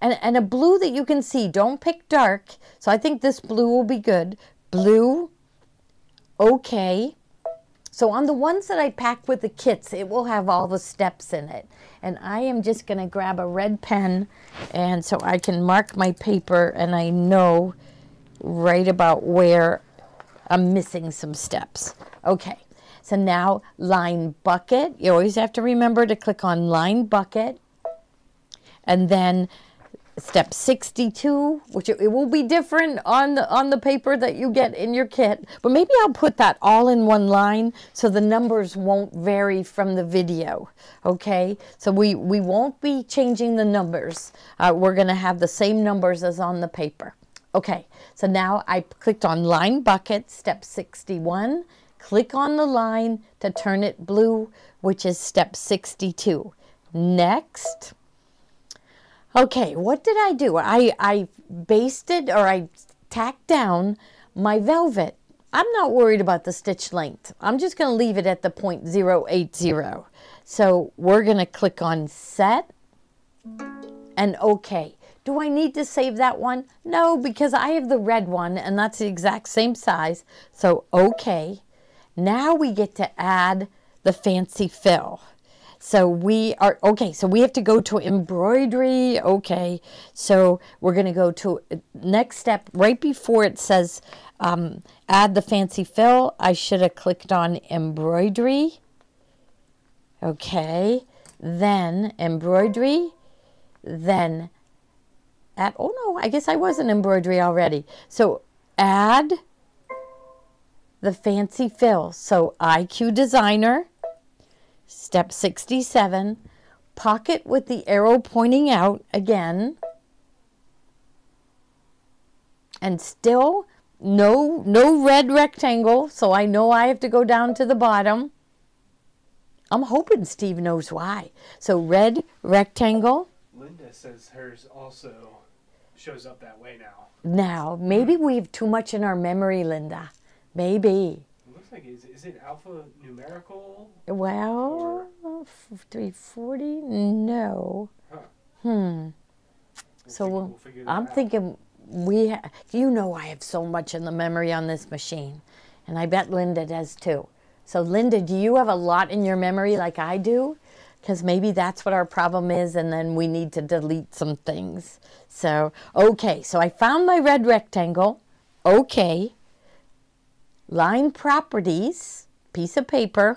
and, and a blue that you can see. Don't pick dark. So I think this blue will be good. Blue, okay. So on the ones that I pack with the kits, it will have all the steps in it. And I am just going to grab a red pen and so I can mark my paper and I know right about where I'm missing some steps. Okay, so now line bucket. You always have to remember to click on line bucket. And then step 62 which it, it, will be different on the on the paper that you get in your kit but maybe I'll put that all in one line so the numbers won't vary from the video okay? So we we won't be changing the numbers. Uh, we're gonna have the same numbers as on the paper okay? So now I clicked on line bucket step 61 click on the line to turn it blue which is step 62 next Okay, what did I do? I, I basted or I tacked down my velvet. I'm not worried about the stitch length. I'm just going to leave it at the 0.080. So we're going to click on set and OK. Do I need to save that one? No, because I have the red one and that's the exact same size. So OK. Now we get to add the fancy fill. So we are, okay, so we have to go to embroidery. Okay, so we're going to go to next step right before it says um, add the fancy fill. I should have clicked on embroidery. Okay, then embroidery, then add, oh no, I guess I was in embroidery already. So add the fancy fill. So IQ designer Step 67, pocket with the arrow pointing out again. And still no, no red rectangle, so I know I have to go down to the bottom. I'm hoping Steve knows why. So red rectangle. Linda says hers also shows up that way now. Now, maybe we have too much in our memory, Linda. Maybe like is, is it alphanumerical? Well, 340? No. Huh. Hmm. We'll so we'll, I'm out. thinking we, you know, I have so much in the memory on this machine, and I bet Linda does too. So Linda, do you have a lot in your memory like I do? Because maybe that's what our problem is, and then we need to delete some things. So, okay, so I found my red rectangle. Okay line properties, piece of paper,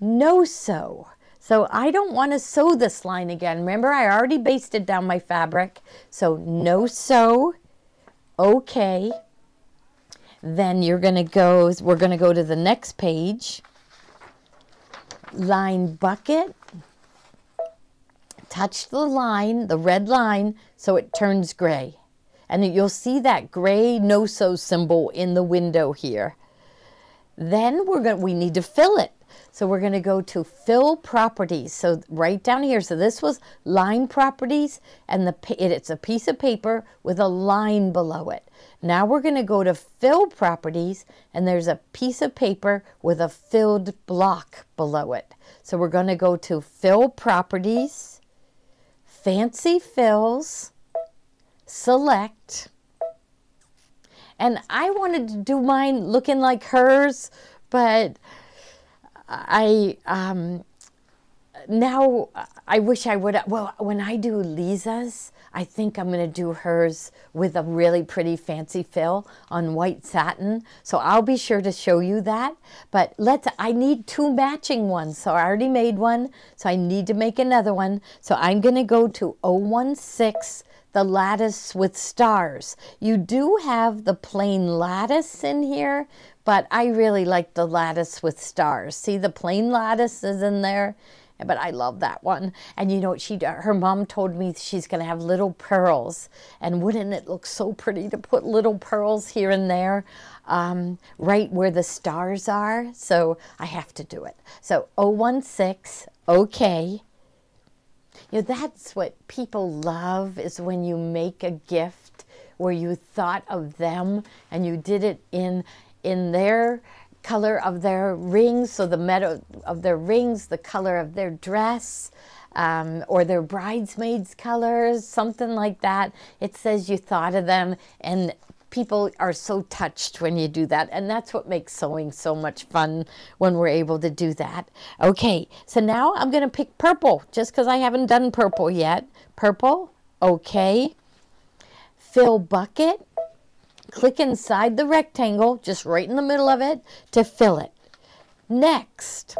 no sew. So I don't want to sew this line again. Remember, I already basted down my fabric. So no sew, okay. Then you're going to go, we're going to go to the next page. Line bucket. Touch the line, the red line, so it turns gray. And you'll see that gray no-sew symbol in the window here. Then we're going we need to fill it. So we're going to go to fill properties. So right down here. So this was line properties and the it's a piece of paper with a line below it. Now we're going to go to fill properties and there's a piece of paper with a filled block below it. So we're going to go to fill properties, fancy fills, select. And I wanted to do mine looking like hers, but I, um, now I wish I would. Well, when I do Lisa's, I think I'm going to do hers with a really pretty fancy fill on white satin. So I'll be sure to show you that. But let's, I need two matching ones. So I already made one. So I need to make another one. So I'm going to go to 016 the lattice with stars. You do have the plain lattice in here, but I really like the lattice with stars. See the plain lattice is in there but I love that one. And you know, she her mom told me she's going to have little pearls, and wouldn't it look so pretty to put little pearls here and there, um, right where the stars are? So I have to do it. So 016, okay. You know, that's what people love is when you make a gift where you thought of them and you did it in in their color of their rings, so the metal of their rings, the color of their dress, um, or their bridesmaids' colors, something like that. It says you thought of them, and people are so touched when you do that. And that's what makes sewing so much fun when we're able to do that. Okay, so now I'm going to pick purple just because I haven't done purple yet. Purple, okay. Fill bucket click inside the rectangle, just right in the middle of it, to fill it. Next,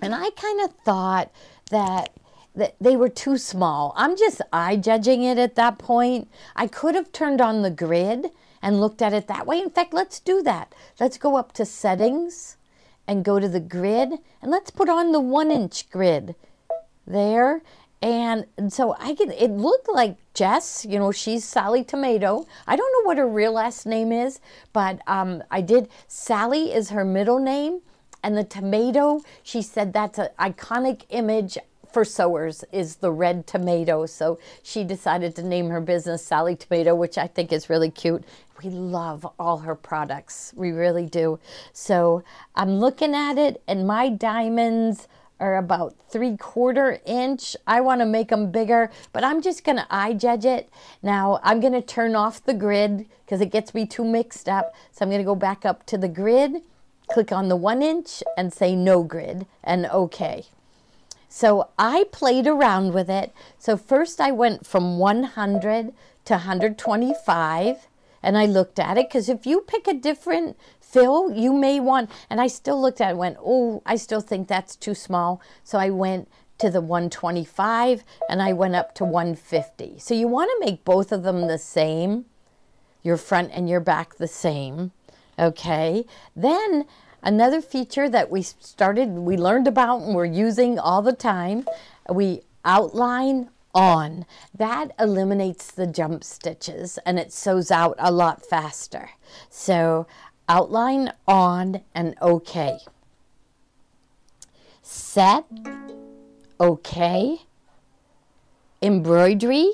and I kind of thought that they were too small. I'm just eye judging it at that point. I could have turned on the grid and looked at it that way. In fact, let's do that. Let's go up to settings and go to the grid and let's put on the one inch grid there and, so I can, it looked like Jess, you know, she's Sally Tomato. I don't know what her real last name is, but um, I did, Sally is her middle name. And the tomato, she said that's an iconic image for sewers is the red tomato. So she decided to name her business Sally Tomato, which I think is really cute. We love all her products. We really do. So I'm looking at it and my diamonds are about three quarter inch. I want to make them bigger, but I'm just going to eye judge it. Now I'm going to turn off the grid because it gets me too mixed up. So I'm going to go back up to the grid, click on the one inch and say no grid and okay. So I played around with it. So first I went from 100 to 125 and I looked at it because if you pick a different fill, you may want, and I still looked at it went, oh, I still think that's too small. So I went to the 125 and I went up to 150. So you want to make both of them the same, your front and your back the same. Okay. Then another feature that we started, we learned about and we're using all the time, we outline on. That eliminates the jump stitches and it sews out a lot faster. So outline on and OK. Set, OK. Embroidery.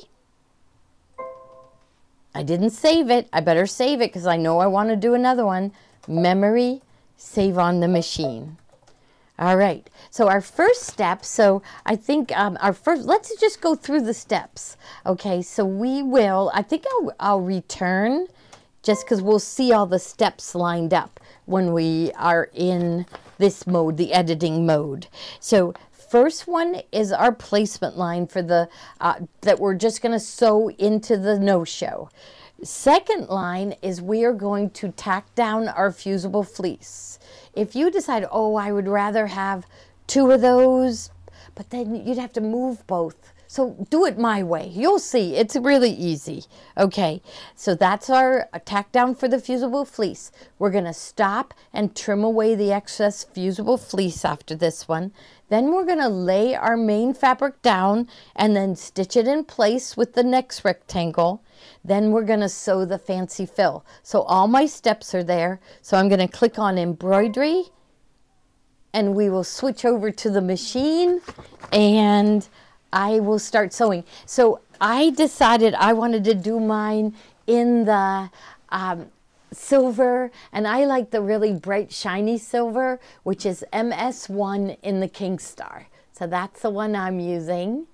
I didn't save it. I better save it because I know I want to do another one. Memory, save on the machine. All right, so our first step, so I think um, our first, let's just go through the steps. Okay, so we will, I think I'll, I'll return just because we'll see all the steps lined up when we are in this mode, the editing mode. So first one is our placement line for the, uh, that we're just going to sew into the no-show. Second line is we are going to tack down our fusible fleece. If you decide, oh, I would rather have two of those, but then you'd have to move both. So do it my way. You'll see. It's really easy. Okay, so that's our uh, tack down for the fusible fleece. We're going to stop and trim away the excess fusible fleece after this one. Then we're going to lay our main fabric down and then stitch it in place with the next rectangle. Then we're going to sew the fancy fill. So all my steps are there. So I'm going to click on embroidery and we will switch over to the machine and I will start sewing. So I decided I wanted to do mine in the um, silver and I like the really bright shiny silver which is MS1 in the Kingstar. So that's the one I'm using.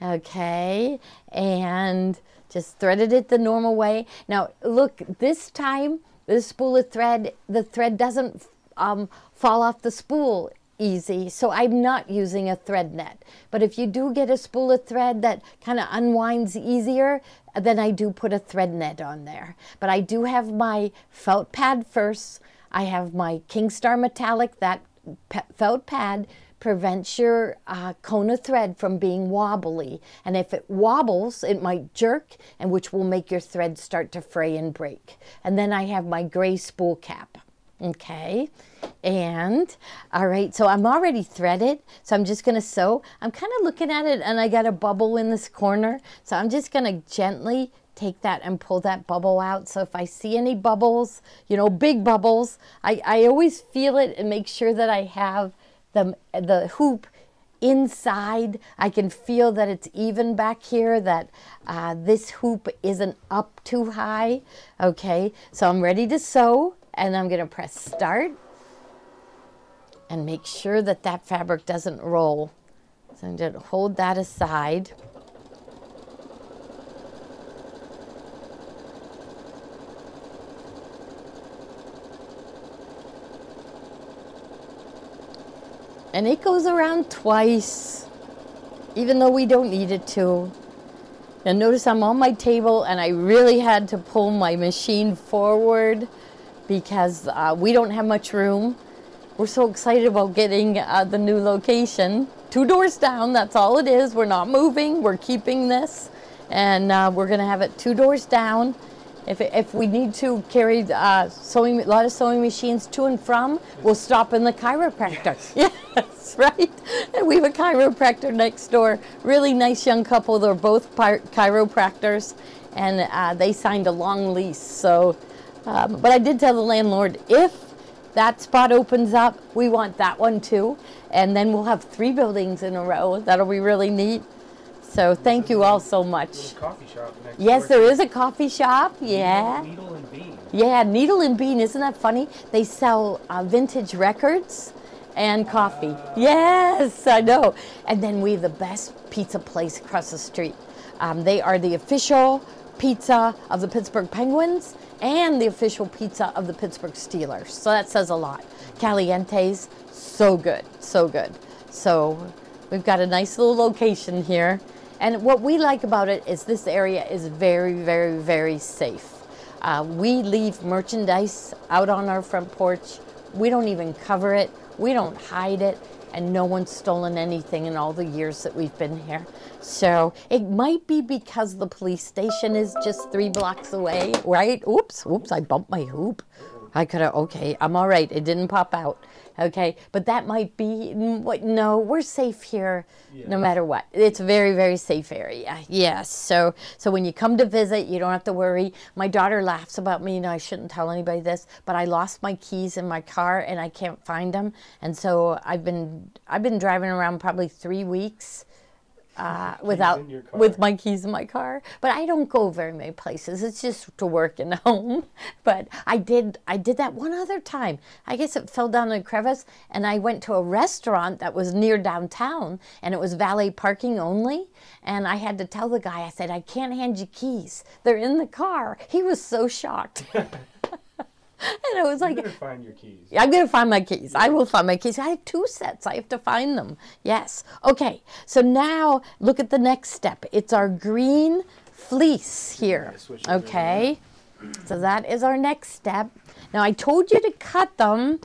Okay, and just threaded it the normal way. Now look, this time the spool of thread, the thread doesn't um, fall off the spool easy, so I'm not using a thread net. But if you do get a spool of thread that kind of unwinds easier, then I do put a thread net on there. But I do have my felt pad first. I have my Kingstar Metallic, that felt pad prevents your uh, Kona thread from being wobbly. And if it wobbles, it might jerk, and which will make your thread start to fray and break. And then I have my gray spool cap. Okay, and all right, so I'm already threaded, so I'm just gonna sew. I'm kind of looking at it, and I got a bubble in this corner, so I'm just gonna gently take that and pull that bubble out. So if I see any bubbles, you know, big bubbles, I, I always feel it and make sure that I have the, the hoop inside. I can feel that it's even back here, that uh, this hoop isn't up too high. Okay, so I'm ready to sew and I'm gonna press start and make sure that that fabric doesn't roll. So I'm gonna hold that aside. And it goes around twice, even though we don't need it to. And notice I'm on my table and I really had to pull my machine forward because uh, we don't have much room. We're so excited about getting uh, the new location. Two doors down, that's all it is. We're not moving, we're keeping this. And uh, we're gonna have it two doors down. If, if we need to carry uh, sewing, a lot of sewing machines to and from, we'll stop in the chiropractor. Yes, yes right. And we have a chiropractor next door. Really nice young couple. They're both chiropractors, and uh, they signed a long lease. So, um, but I did tell the landlord if that spot opens up, we want that one too, and then we'll have three buildings in a row. That'll be really neat. So thank you all so much. coffee shop next Yes, there a coffee shop. Yeah. Needle and bean. Yeah, Needle and Bean, isn't that funny? They sell uh, vintage records and coffee. Yes, I know. And then we have the best pizza place across the street. Um, they are the official pizza of the Pittsburgh Penguins and the official pizza of the Pittsburgh Steelers. So that says a lot. Caliente's, so good, so good. So we've got a nice little location here. And what we like about it is this area is very, very, very safe. Uh, we leave merchandise out on our front porch. We don't even cover it. We don't hide it. And no one's stolen anything in all the years that we've been here. So it might be because the police station is just three blocks away, right? Oops, oops, I bumped my hoop. I could have, okay, I'm all right. It didn't pop out. Okay, but that might be, mm, what? no, we're safe here no matter what. It's a very, very safe area. Yes. So, so when you come to visit, you don't have to worry. My daughter laughs about me, and I shouldn't tell anybody this, but I lost my keys in my car and I can't find them. And so I've been, I've been driving around probably three weeks uh, without in your car. with my keys in my car. But I don't go very many places. It's just to work and home. But I did I did that one other time. I guess it fell down a crevice, and I went to a restaurant that was near downtown, and it was valet parking only. And I had to tell the guy, I said, I can't hand you keys. They're in the car. He was so shocked. and I was like, better find your keys. I'm going to find my keys. I will find my keys. I have two sets. I have to find them. Yes. Okay. So now look at the next step. It's our green fleece here. Yeah, Okay. So that is our next step. Now I told you to cut them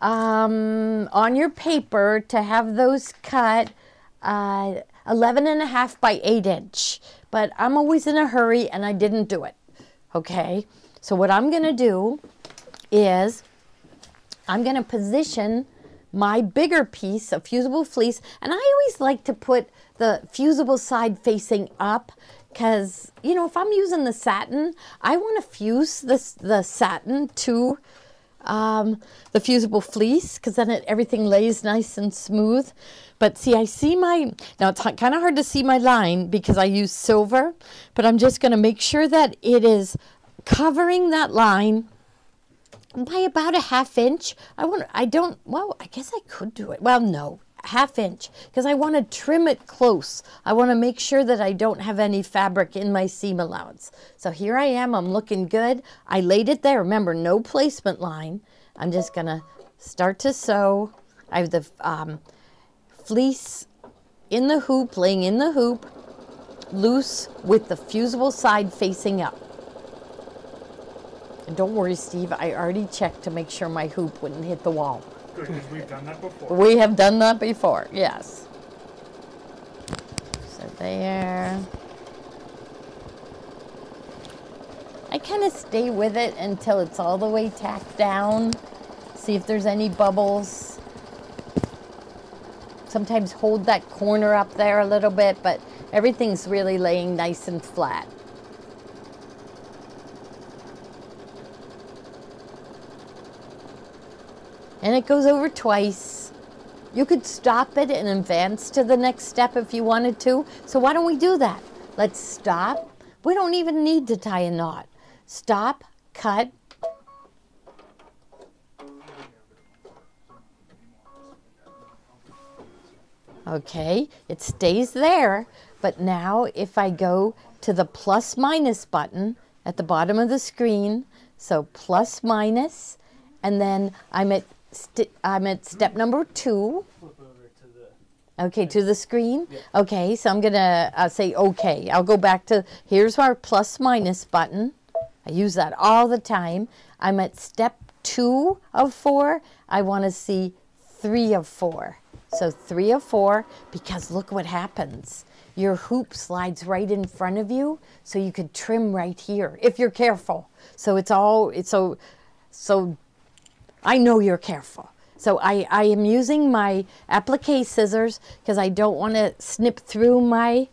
um, on your paper to have those cut uh, 11 and a half by 8 inch. But I'm always in a hurry and I didn't do it. Okay. So what I'm going to do is I'm going to position my bigger piece of fusible fleece, and I always like to put the fusible side facing up because, you know, if I'm using the satin, I want to fuse this, the satin to um, the fusible fleece because then it, everything lays nice and smooth. But see, I see my, now it's kind of hard to see my line because I use silver, but I'm just going to make sure that it is covering that line by about a half inch. I want. I don't. Well, I guess I could do it. Well, no, half inch because I want to trim it close. I want to make sure that I don't have any fabric in my seam allowance. So here I am. I'm looking good. I laid it there. Remember, no placement line. I'm just gonna start to sew I have the um, fleece in the hoop, laying in the hoop, loose with the fusible side facing up. Don't worry, Steve, I already checked to make sure my hoop wouldn't hit the wall. Good, because we've done that before. We have done that before, yes. So there. I kind of stay with it until it's all the way tacked down. See if there's any bubbles. Sometimes hold that corner up there a little bit, but everything's really laying nice and flat. And it goes over twice. You could stop it and advance to the next step if you wanted to. So why don't we do that? Let's stop. We don't even need to tie a knot. Stop, cut. Okay, it stays there. But now if I go to the plus minus button at the bottom of the screen, so plus minus, and then I'm at I'm at step number two. To. Okay, to the screen. Okay, so I'm gonna uh, say okay. I'll go back to here's our plus minus button. I use that all the time. I'm at step two of four. I want to see three of four. So three of four because look what happens. Your hoop slides right in front of you, so you could trim right here if you're careful. So it's all it's so so I know you're careful. So I, I am using my applique scissors because I don't want to snip through my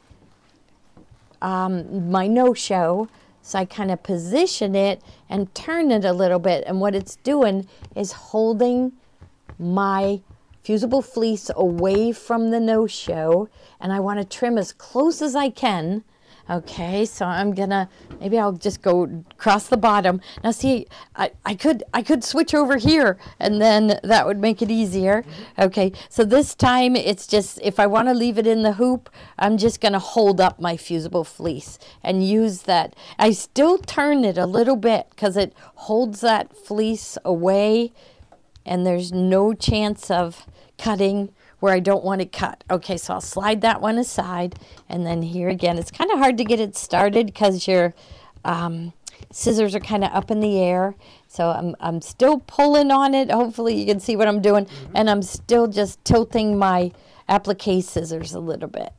um, my no-show. So I kind of position it and turn it a little bit. And what it's doing is holding my fusible fleece away from the no-show. And I want to trim as close as I can Okay, so I'm gonna maybe I'll just go across the bottom. Now see, I, I could I could switch over here and then that would make it easier. Okay, so this time it's just if I want to leave it in the hoop, I'm just gonna hold up my fusible fleece and use that. I still turn it a little bit because it holds that fleece away and there's no chance of cutting where I don't want it cut. Okay, so I'll slide that one aside. And then here again, it's kind of hard to get it started because your um, scissors are kind of up in the air. So I'm, I'm still pulling on it. Hopefully you can see what I'm doing. And I'm still just tilting my applique scissors a little bit.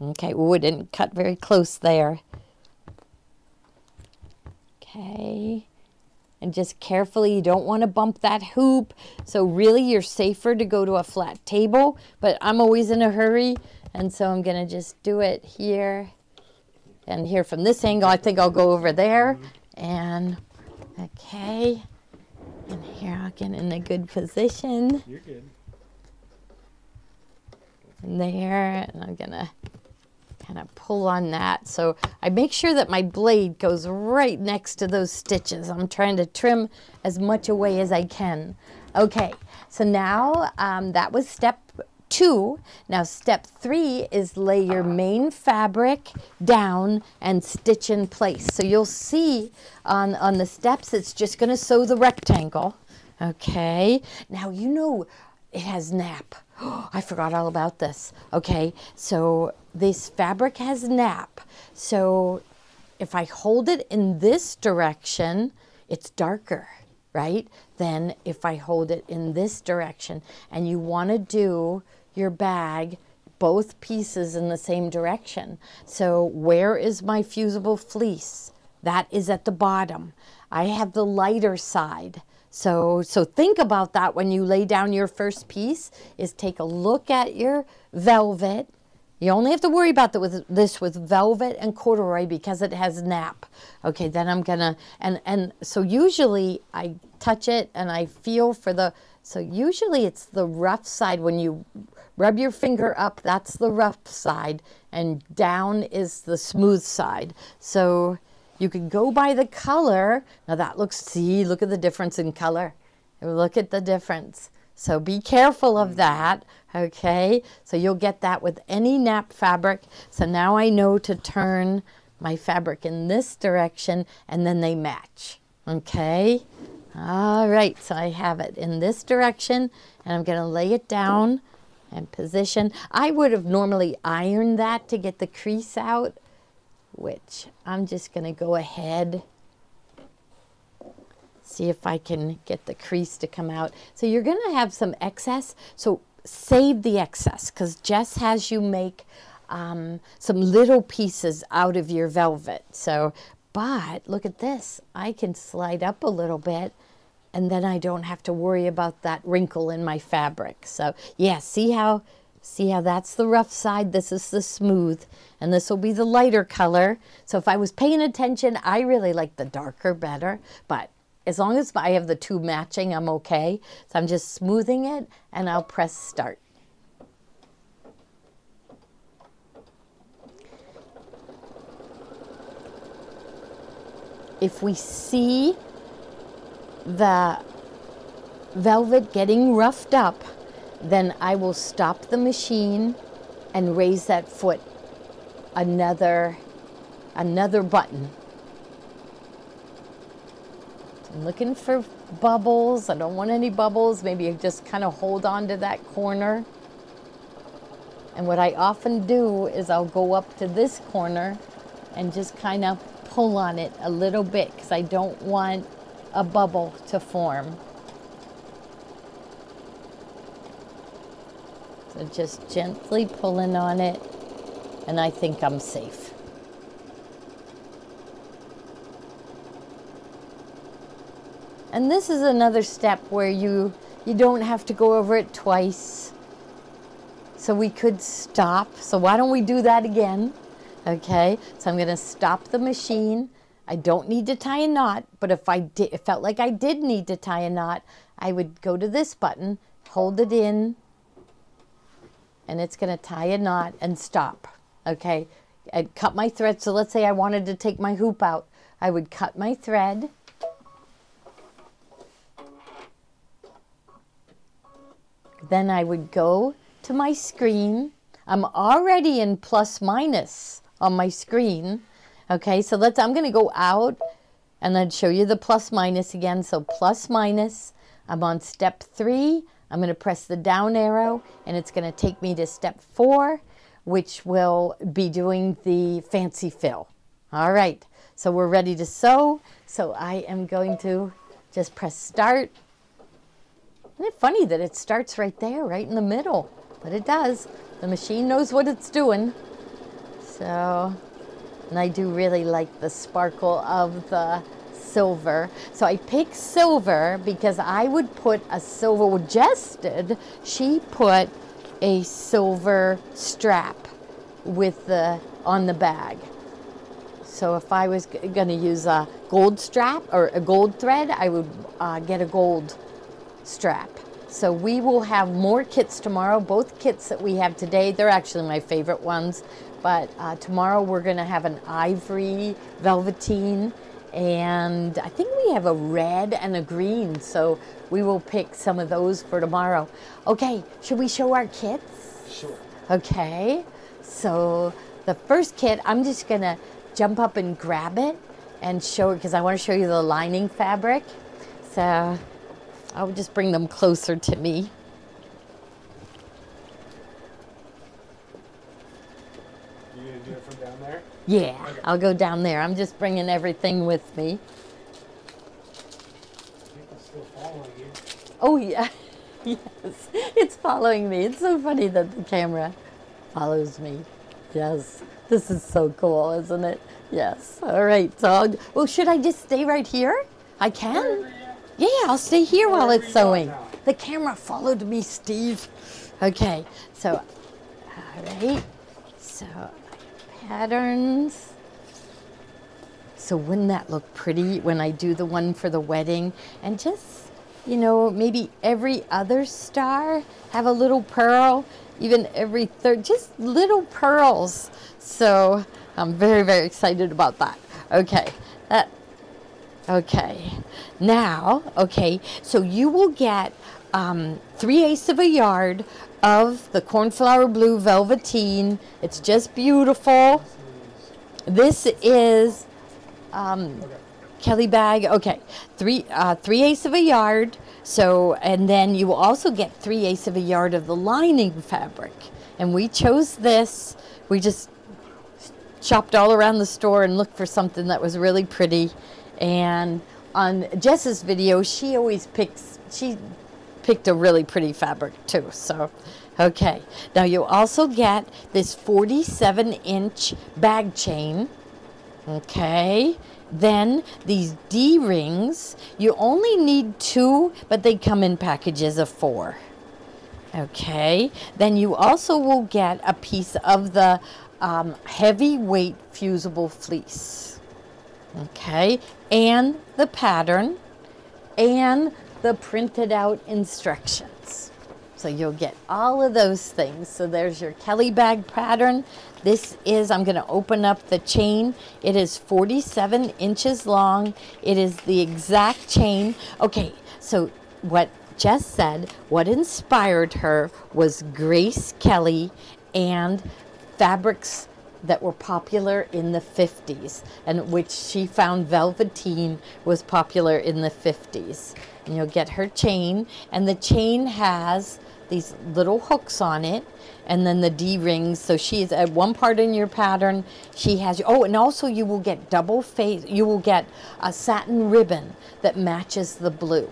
Okay, it didn't cut very close there. Okay and just carefully you don't want to bump that hoop. So really you're safer to go to a flat table but I'm always in a hurry. And so I'm gonna just do it here and here from this angle. I think I'll go over there. And okay. And here I'll get in a good position. You're good. and there and I'm gonna kind of pull on that. So I make sure that my blade goes right next to those stitches. I'm trying to trim as much away as I can. Okay, so now um, that was step two. Now step three is lay your main fabric down and stitch in place. So you'll see on, on the steps, it's just gonna sew the rectangle. Okay, now you know it has nap. I forgot all about this. Okay, so this fabric has nap. So if I hold it in this direction, it's darker, right? Than if I hold it in this direction. And you want to do your bag both pieces in the same direction. So where is my fusible fleece? That is at the bottom. I have the lighter side. So, so think about that when you lay down your first piece is take a look at your velvet. You only have to worry about with this with velvet and corduroy because it has nap. Okay, then I'm gonna, and, and so usually I touch it and I feel for the, so usually it's the rough side when you rub your finger up, that's the rough side and down is the smooth side. So you could go by the color. Now that looks, see, look at the difference in color. Look at the difference. So be careful of that, okay? So you'll get that with any nap fabric. So now I know to turn my fabric in this direction and then they match, okay? All right, so I have it in this direction and I'm going to lay it down and position. I would have normally ironed that to get the crease out, which I'm just going to go ahead see if I can get the crease to come out. So you're going to have some excess. So save the excess because Jess has you make um, some little pieces out of your velvet. So, but look at this. I can slide up a little bit and then I don't have to worry about that wrinkle in my fabric. So yeah, see how, see how that's the rough side? This is the smooth and this will be the lighter color. So if I was paying attention, I really like the darker better, but as long as I have the two matching, I'm okay. So I'm just smoothing it and I'll press start. If we see the velvet getting roughed up, then I will stop the machine and raise that foot another another button I'm looking for bubbles. I don't want any bubbles. Maybe just kind of hold on to that corner. And what I often do is I'll go up to this corner and just kind of pull on it a little bit because I don't want a bubble to form. So just gently pulling on it and I think I'm safe. And this is another step where you, you don't have to go over it twice. So we could stop. So why don't we do that again? Okay, so I'm going to stop the machine. I don't need to tie a knot, but if I did, it felt like I did need to tie a knot, I would go to this button, hold it in, and it's going to tie a knot and stop. Okay, I'd cut my thread. So let's say I wanted to take my hoop out. I would cut my thread Then I would go to my screen. I'm already in plus minus on my screen. Okay, so let's, I'm going to go out and then show you the plus minus again. So plus minus, I'm on step three. I'm going to press the down arrow and it's going to take me to step four, which will be doing the fancy fill. All right, so we're ready to sew. So I am going to just press start isn't it funny that it starts right there, right in the middle? But it does. The machine knows what it's doing. So, and I do really like the sparkle of the silver. So I picked silver because I would put a silver, well, she put a silver strap with the, on the bag. So if I was going to use a gold strap or a gold thread, I would uh, get a gold strap. So we will have more kits tomorrow. Both kits that we have today, they're actually my favorite ones. But uh, tomorrow we're going to have an ivory velveteen and I think we have a red and a green. So we will pick some of those for tomorrow. Okay, should we show our kits? Sure. Okay, so the first kit, I'm just going to jump up and grab it and show it because I want to show you the lining fabric. So I'll just bring them closer to me. You gonna do it from down there? Yeah, I'll go down there. I'm just bringing everything with me. Still following you. Oh, yeah. yes, it's following me. It's so funny that the camera follows me. Yes, this is so cool, isn't it? Yes. All right. So, I'll, well, should I just stay right here? I can. Yeah, I'll stay here while it's sewing. The camera followed me, Steve. Okay, so, all right. So, patterns. So wouldn't that look pretty when I do the one for the wedding? And just, you know, maybe every other star have a little pearl, even every third, just little pearls. So I'm very, very excited about that. Okay, that Okay, now, okay, so you will get um, three eighths of a yard of the cornflower blue velveteen. It's just beautiful. This is um, Kelly bag. Okay, three uh, three eighths of a yard. So, and then you will also get three eighths of a yard of the lining fabric. And we chose this. We just shopped all around the store and looked for something that was really pretty. And on Jess's video, she always picks, she picked a really pretty fabric too. So, okay. Now you also get this 47 inch bag chain. Okay. Then these D rings, you only need two, but they come in packages of four. Okay. Then you also will get a piece of the um, heavyweight fusible fleece. Okay. And the pattern and the printed out instructions. So you'll get all of those things. So there's your Kelly bag pattern. This is, I'm going to open up the chain. It is 47 inches long. It is the exact chain. Okay, so what Jess said, what inspired her was Grace Kelly and fabrics that were popular in the 50s and which she found velveteen was popular in the 50s and you'll get her chain and the chain has these little hooks on it and then the D rings so she's at one part in your pattern she has oh and also you will get double face you will get a satin ribbon that matches the blue.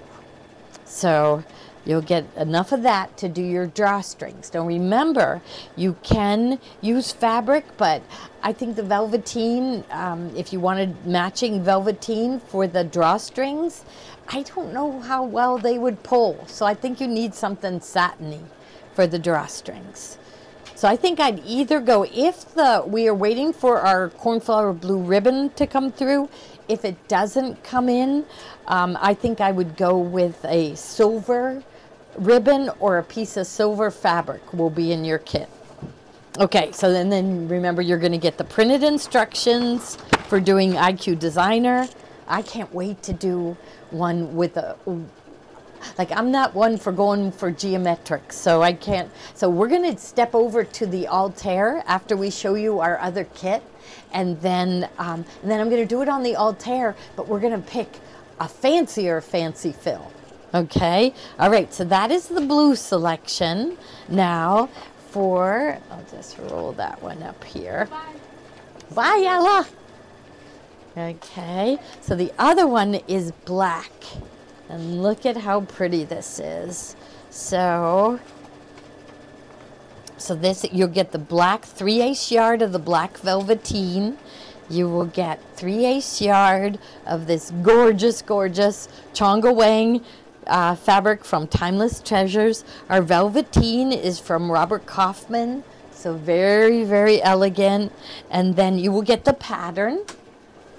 So You'll get enough of that to do your drawstrings. Now remember, you can use fabric, but I think the velveteen, um, if you wanted matching velveteen for the drawstrings, I don't know how well they would pull. So I think you need something satiny for the drawstrings. So I think I'd either go if the we are waiting for our cornflower blue ribbon to come through. If it doesn't come in, um, I think I would go with a silver ribbon or a piece of silver fabric will be in your kit. Okay, so then, then remember you're going to get the printed instructions for doing IQ Designer. I can't wait to do one with a, like I'm not one for going for geometric, so I can't. So we're going to step over to the Altair after we show you our other kit, and then um, and then I'm going to do it on the Altair, but we're going to pick a fancier fancy fill. Okay, all right, so that is the blue selection. Now for, I'll just roll that one up here. Bye, Bye Ella. Okay, so the other one is black. And look at how pretty this is. So, so this, you'll get the black 3 eighths yard of the black velveteen. You will get 3 eighths yard of this gorgeous, gorgeous Chong-a Hwang uh, fabric from Timeless Treasures. Our velveteen is from Robert Kaufman. So very, very elegant. And then you will get the pattern.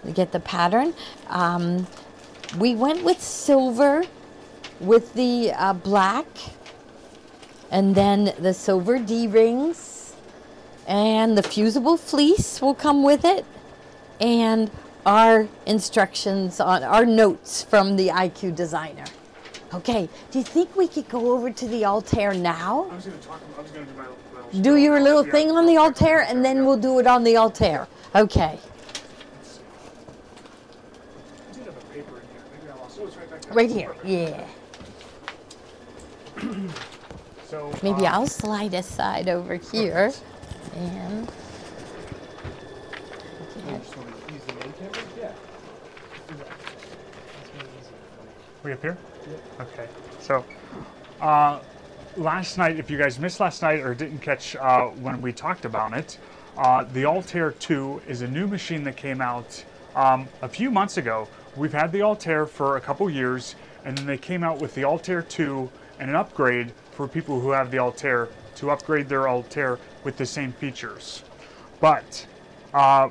You get the pattern. Um, we went with silver with the uh, black. And then the silver D-rings. And the fusible fleece will come with it. And our instructions on our notes from the IQ designer. Okay, do you think we could go over to the Altair now? I was going to talk. I was going to do my. my Do your little yeah, thing on the Altair, and then we'll do it on the Altair. Okay, I did have a paper in here. Maybe I lost. Oh, it's right back there. right here. Yeah. So Maybe uh, I'll slide aside over here. And You just want to use the main camera? Yeah. Do that. That's really easy. We up here? Yep. Okay. So, uh, last night, if you guys missed last night or didn't catch uh, when we talked about it, uh, the Altair 2 is a new machine that came out um, a few months ago. We've had the Altair for a couple years, and then they came out with the Altair 2 and an upgrade for people who have the Altair to upgrade their Altair with the same features. But uh,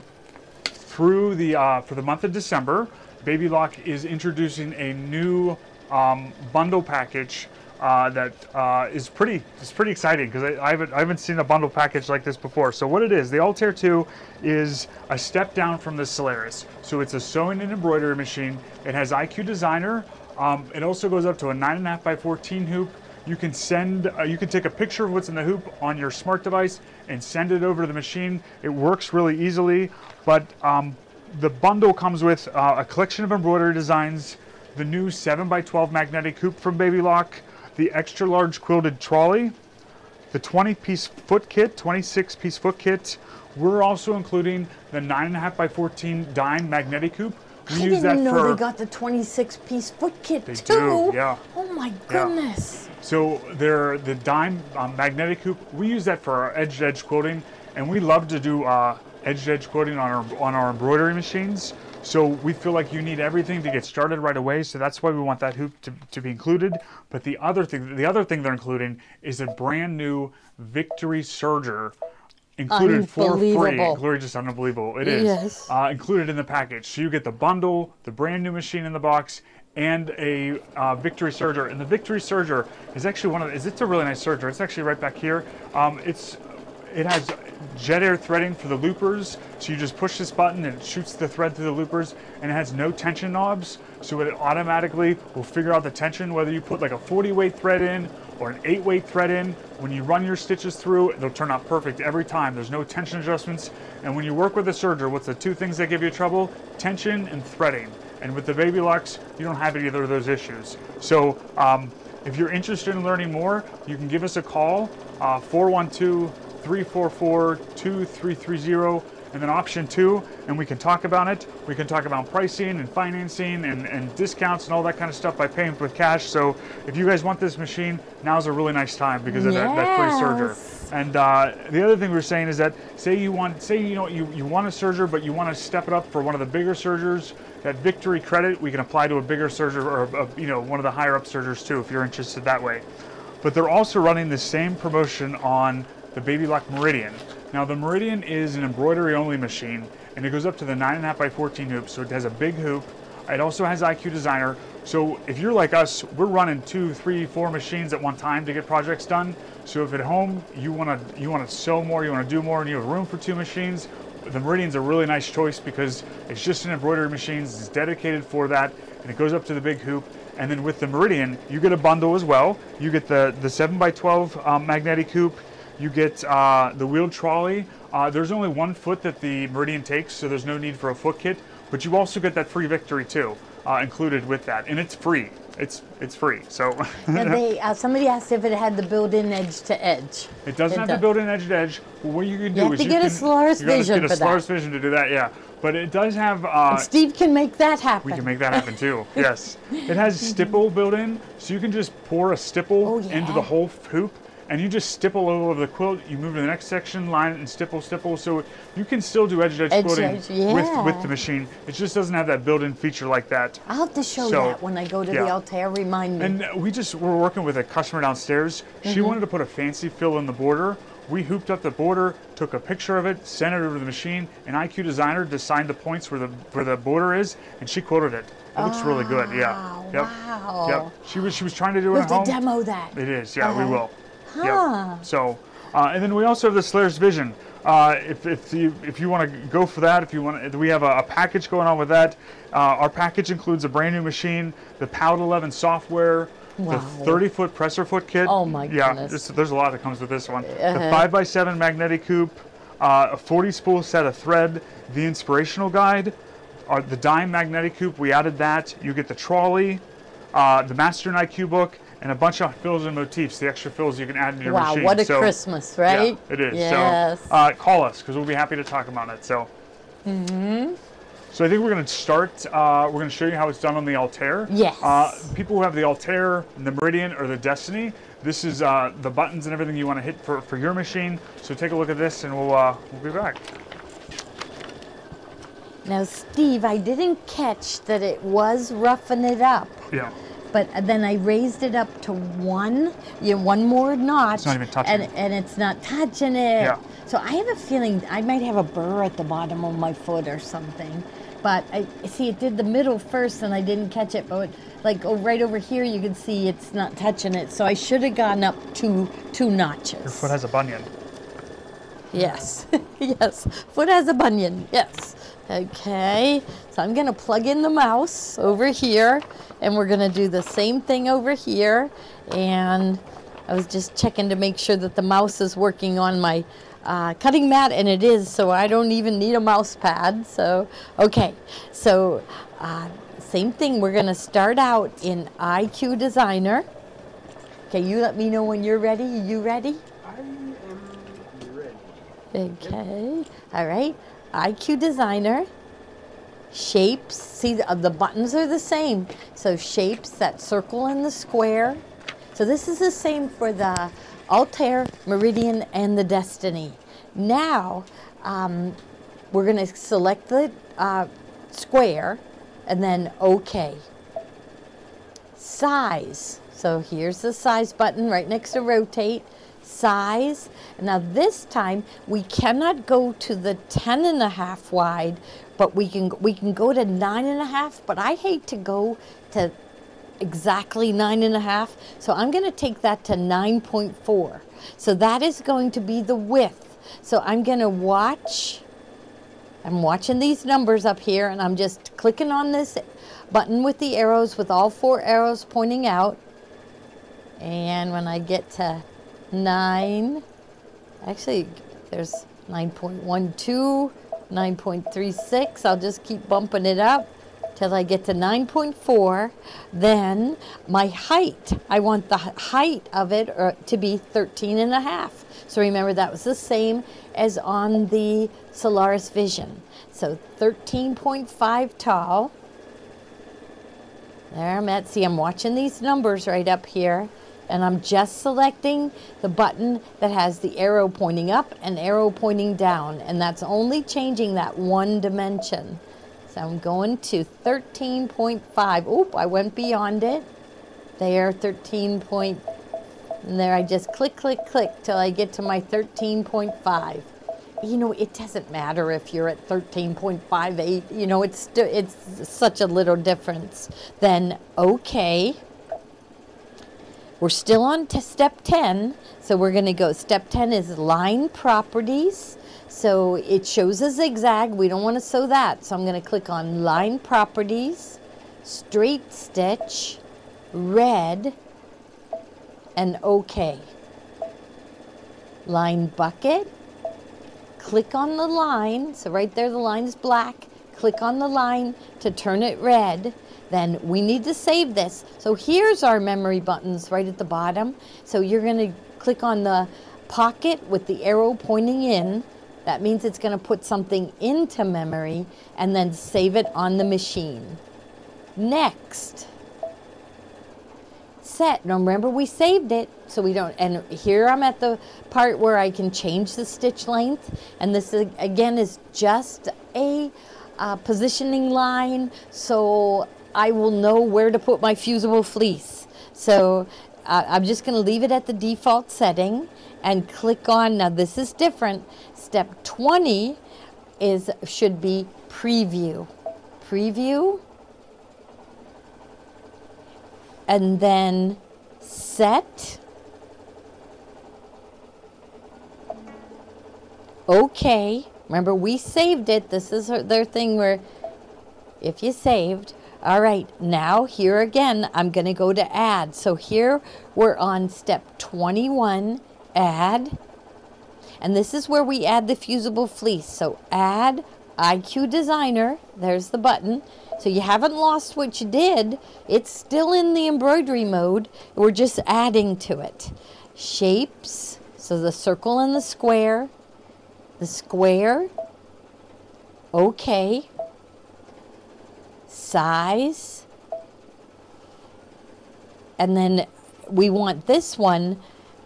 through the uh, for the month of December, Baby Lock is introducing a new um, bundle package uh, that uh, is pretty is pretty exciting because I, I haven't I haven't seen a bundle package like this before. So what it is, the Altair 2 is a step down from the Solaris. So it's a sewing and embroidery machine. It has IQ Designer. Um, it also goes up to a 9.5 by 14 hoop. You can send, uh, you can take a picture of what's in the hoop on your smart device and send it over to the machine. It works really easily, but um, the bundle comes with uh, a collection of embroidery designs, the new 7x12 magnetic hoop from Baby Lock, the extra large quilted trolley, the 20 piece foot kit, 26 piece foot kit. We're also including the 9.5 by 14 dime magnetic hoop. We I use didn't that know for they got the 26 piece foot kit They too. do, yeah. Oh my goodness. So they're the dime um, magnetic hoop. We use that for our edge to edge quilting, and we love to do uh, edge to edge quilting on our on our embroidery machines. So we feel like you need everything to get started right away. So that's why we want that hoop to, to be included. But the other thing, the other thing they're including is a brand new Victory Serger. Included for free. Glory, just unbelievable. It is Yes. uh, included in the package. So you get the bundle, the brand new machine in the box, and a uh, Victory Serger. And the Victory Serger is actually one of the, is it's a really nice serger. It's actually right back here. Um, it's it has jet air threading for the loopers. So you just push this button and it shoots the thread through the loopers, and it has no tension knobs. So it automatically will figure out the tension whether you put like a 40 weight thread in or an 8 weight thread in. When you run your stitches through, they'll turn out perfect every time. There's no tension adjustments. And when you work with a serger, what's the two things that give you trouble? Tension and threading. And with the Baby Locks, you don't have either of those issues. So um, if you're interested in learning more, you can give us a call, uh, 412 344 2330 and then option two, and we can talk about it. We can talk about pricing and financing and, and discounts and all that kind of stuff by paying with cash. So if you guys want this machine, now's a really nice time because of that, that free serger. And uh, the other thing we are saying is that say you want, say you know you, you want a serger, but you want to step it up for one of the bigger sergers. That victory credit we can apply to a bigger serger or a, you know one of the higher up sergers too if you're interested that way. But they're also running the same promotion on the Baby Lock Meridian. Now the Meridian is an embroidery only machine and it goes up to the 9.5 by 14 hoop, so it has a big hoop. It also has IQ Designer. So if you're like us, we're running two, three, four machines at one time to get projects done. So if at home you want to you want to sew more, you want to do more, and you have room for two machines, the Meridian's a really nice choice because it's just an embroidery machine. It's dedicated for that, and it goes up to the big hoop. And then with the Meridian, you get a bundle as well. You get the the 7x12 um, magnetic hoop. You get uh, the wheeled trolley. Uh, there's only one foot that the Meridian takes, so there's no need for a foot kit. But you also get that free victory too, uh, included with that, and it's free. It's it's free. So they, uh, somebody asked if it had the built-in edge to edge. it doesn't It have does. to build in edge to edge. But what you can do have is to you get a can Solaris you gotta Vision get a for that. Vision to do that. Yeah, but it does have. Uh, Steve can make that happen. we can make that happen too. Yes, it has stipple built in, so you can just pour a stipple Oh, into the whole hoop, and you just stipple all over the quilt. You move to the next section, line it, and stipple, stipple. So you can still do edge to edge quilting edge, with yeah. with the machine. It just doesn't have that built-in feature like that. I'll have to show So, that when I go to yeah. the Altair. Remind me. And we just we're working with a customer downstairs. She Mm-hmm. wanted to put a fancy fill in the border. We hooped up the border, took a picture of it, sent it over to the machine, and IQ Designer designed the points where the where the border is, and she quoted it. It looks really good. Yeah. Ah, Yep. wow. Yep. She was she was trying to do it. we have to home. demo that. It is. Yeah, we Uh-huh. will. Huh. Yep. So, uh, and then we also have the Solaris Vision. Uh, if, if you if you want to go for that, if you want, we have a, a package going on with that. Uh, our package includes a brand new machine, the POWD 11 software, Wow. the 30 foot presser foot kit. Oh my yeah, goodness. this- there's a lot that comes with this one. The Uh-huh. 5x7 magnetic hoop, uh, a 40 spool set of thread, the inspirational guide, uh, the dime magnetic hoop. We added that. You get the trolley, uh, the Master and IQ book, and a bunch of fills and motifs. The extra fills you can add in your Wow, machine. what a So, Christmas, right? Yeah, it is. Yes. So uh, call us because we'll be happy to talk about it. So. Mm-hmm. So I think we're going to start. Uh, we're going to show you how it's done on the Altair. Yes. Uh, people who have the Altair, the Meridian, or the Destiny, this is uh, the buttons and everything you want to hit for, for your machine. So take a look at this, and we'll uh, we'll be back. Now, Steve, I didn't catch that it was roughing it up, Yeah. But then I raised it up to one, you know, one more notch. not even touching and, it. And it's not touching it. Yeah. So I have a feeling I might have a burr at the bottom of my foot or something. But I see it did the middle first and I didn't catch it. But like oh, right over here, you can see it's not touching it. So I should have gone up two two notches. Your foot has a bunion. Yes, yes. Foot has a bunion. Yes. Okay. So I'm gonna plug in the mouse over here, and we're gonna do the same thing over here. And I was just checking to make sure that the mouse is working on my uh, cutting mat, and it is. So I don't even need a mouse pad. So okay. So. Uh, same thing. We're going to start out in IQ Designer. Okay, you let me know when you're ready. Are You ready? I am ready. Okay. All right. IQ Designer. Shapes. See, the, the buttons are the same. So shapes, that circle and the square. So this is the same for the Altair, Meridian, and the Destiny. Now, um, we're going to select the uh, square and then OK. Size. So here's the size button right next to rotate. Size. Now this time we cannot go to the 10 and a half wide, but we can we can go to nine and a half, but I hate to go to exactly nine and a half. So I'm going to take that to 9.4. So that is going to be the width. So I'm going to watch I'm watching these numbers up here and I'm just clicking on this button with the arrows with all four arrows pointing out. And when I get to 9, actually there's 9.12, 9.36, I'll just keep bumping it up till I get to 9.4. Then my height, I want the height of it uh, to be 13 and a half. So remember that was the same as on the Solaris Vision. So 13.5 tall. There I'm at. See, I'm watching these numbers right up here. And I'm just selecting the button that has the arrow pointing up and arrow pointing down. And that's only changing that one dimension. So I'm going to 13.5. Oop, I went beyond it. There, 13. And there I just click, click, click till I get to my 13.5 you know, it doesn't matter if you're at 13.58, you know, it's, it's such a little difference. Then, okay, we're still on step 10, so we're going to go, step 10 is line properties. So it shows a zigzag, we don't want to sew that, so I'm going to click on line properties, straight stitch, red, and okay. Line bucket, click on the line, so right there the line is black, click on the line to turn it red, then we need to save this. So here's our memory buttons right at the bottom. So you're going to click on the pocket with the arrow pointing in. That means it's going to put something into memory and then save it on the machine. Next set. Now remember we saved it so we don't, and here I'm at the part where I can change the stitch length and this again is just a uh, positioning line so I will know where to put my fusible fleece. So uh, I'm just going to leave it at the default setting and click on, now this is different, step 20 is should be preview. Preview and then set. Okay, remember we saved it. This is their thing where if you saved, all right, now here again, I'm going to go to add. So here we're on step 21, add. And this is where we add the fusible fleece. So add IQ Designer, there's the button. So you haven't lost what you did. It's still in the embroidery mode. We're just adding to it. Shapes, so the circle and the square. The square, okay. Size. And then we want this one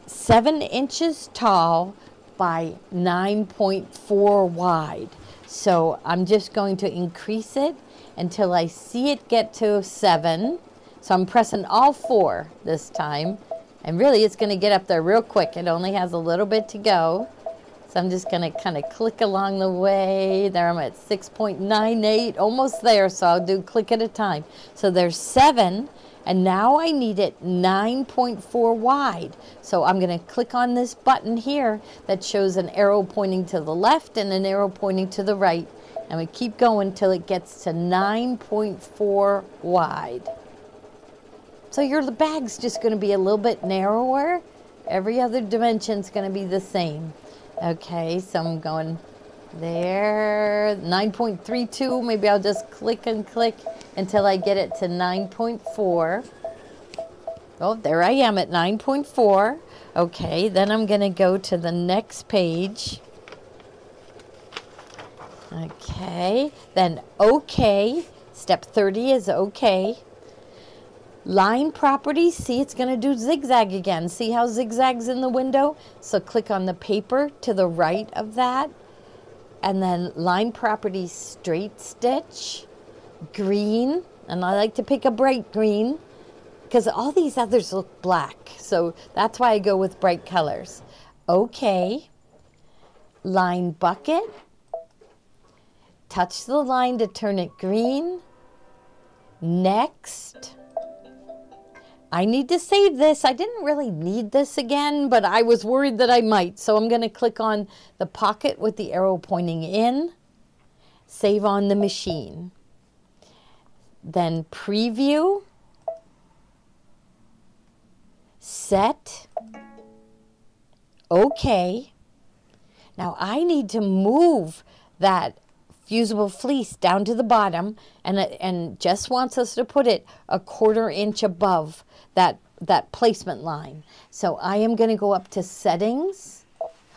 seven inches tall by 9.4 wide. So I'm just going to increase it until I see it get to seven. So I'm pressing all four this time. And really it's going to get up there real quick. It only has a little bit to go. So I'm just going to kind of click along the way. There I'm at 6.98, almost there. So I'll do click at a time. So there's seven. And now I need it 9.4 wide. So I'm going to click on this button here that shows an arrow pointing to the left and an arrow pointing to the right. And we keep going till it gets to 9.4 wide. So your bag's just going to be a little bit narrower. Every other dimension's going to be the same. Okay, so I'm going there, 9.32. Maybe I'll just click and click until I get it to 9.4. Oh, there I am at 9.4. Okay, then I'm going to go to the next page. Okay, then OK. Step 30 is OK. Line properties, see it's going to do zigzag again. See how zigzags in the window? So click on the paper to the right of that. And then line properties straight stitch, green, and I like to pick a bright green because all these others look black. So that's why I go with bright colors. Okay, line bucket, touch the line to turn it green. Next. I need to save this. I didn't really need this again, but I was worried that I might. So I'm going to click on the pocket with the arrow pointing in, save on the machine. Then preview, set, okay. Now I need to move that fusible fleece down to the bottom and, and Jess wants us to put it a quarter inch above that, that placement line. So I am going to go up to settings.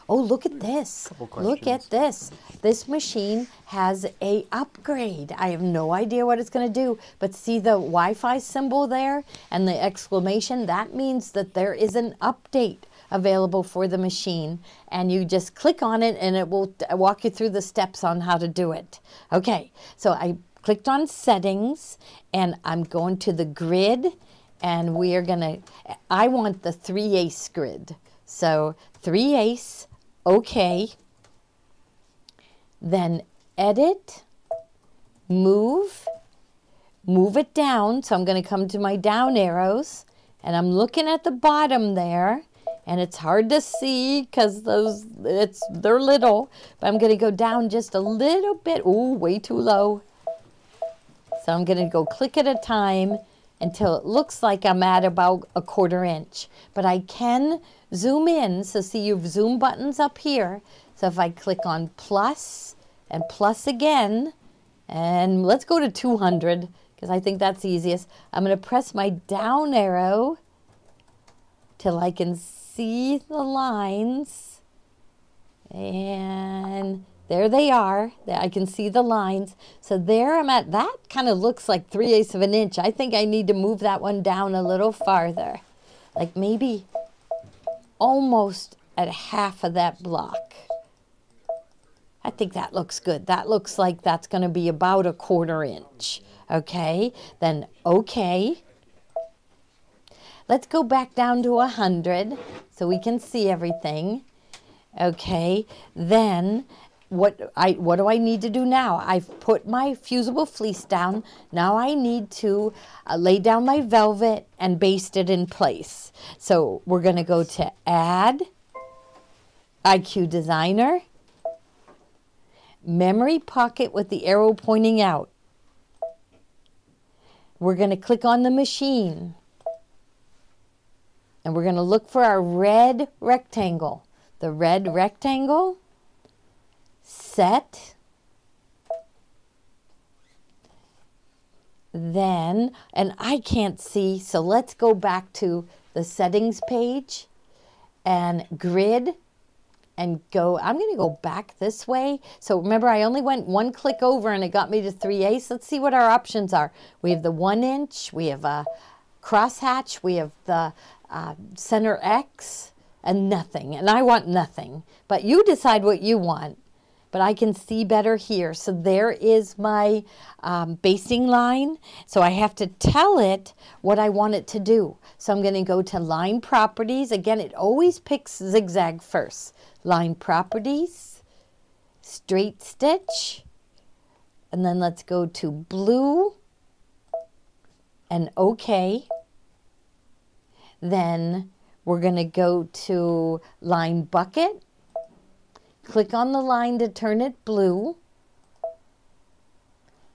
Oh, look at this. Look at this. This machine has a upgrade. I have no idea what it's going to do, but see the Wi-Fi symbol there and the exclamation? That means that there is an update available for the machine and you just click on it and it will walk you through the steps on how to do it. Okay, so I clicked on settings and I'm going to the grid and we are gonna, I want the three ace grid. So three ace, okay. Then edit, move, move it down. So I'm gonna come to my down arrows and I'm looking at the bottom there and it's hard to see because those it's they're little but I'm gonna go down just a little bit oh way too low so I'm gonna go click at a time until it looks like I'm at about a quarter inch. But I can zoom in. So see you've zoom buttons up here? So if I click on plus and plus again and let's go to 200 because I think that's easiest. I'm going to press my down arrow till I can see the lines. And there they are. I can see the lines. So there I'm at. That kind of looks like 3 eighths of an inch. I think I need to move that one down a little farther. Like maybe almost at half of that block. I think that looks good. That looks like that's going to be about a quarter inch. Okay, then okay. Let's go back down to 100 so we can see everything. Okay, then what I what do I need to do now? I've put my fusible fleece down. Now I need to uh, lay down my velvet and baste it in place. So we're going to go to add IQ designer memory pocket with the arrow pointing out. We're going to click on the machine. And we're going to look for our red rectangle. The red rectangle, set, then, and I can't see, so let's go back to the settings page and grid and go, I'm going to go back this way. So remember, I only went one click over and it got me to 3 eighths. Let's see what our options are. We have the one inch, we have a crosshatch, we have the uh, center X and nothing. And I want nothing. But you decide what you want. But I can see better here. So there is my um, basting line. So I have to tell it what I want it to do. So I'm going to go to line properties. Again, it always picks zigzag first. Line properties, straight stitch, and then let's go to blue and OK. Then we're going to go to line bucket. Click on the line to turn it blue.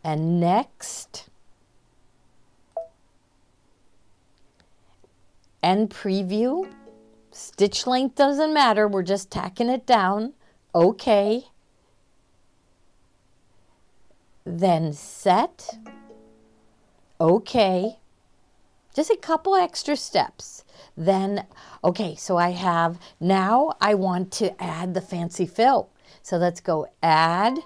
And next. And preview. Stitch length doesn't matter. We're just tacking it down. Okay. Then set. okay. Just a couple extra steps. Then, okay, so I have, now I want to add the fancy fill. So let's go add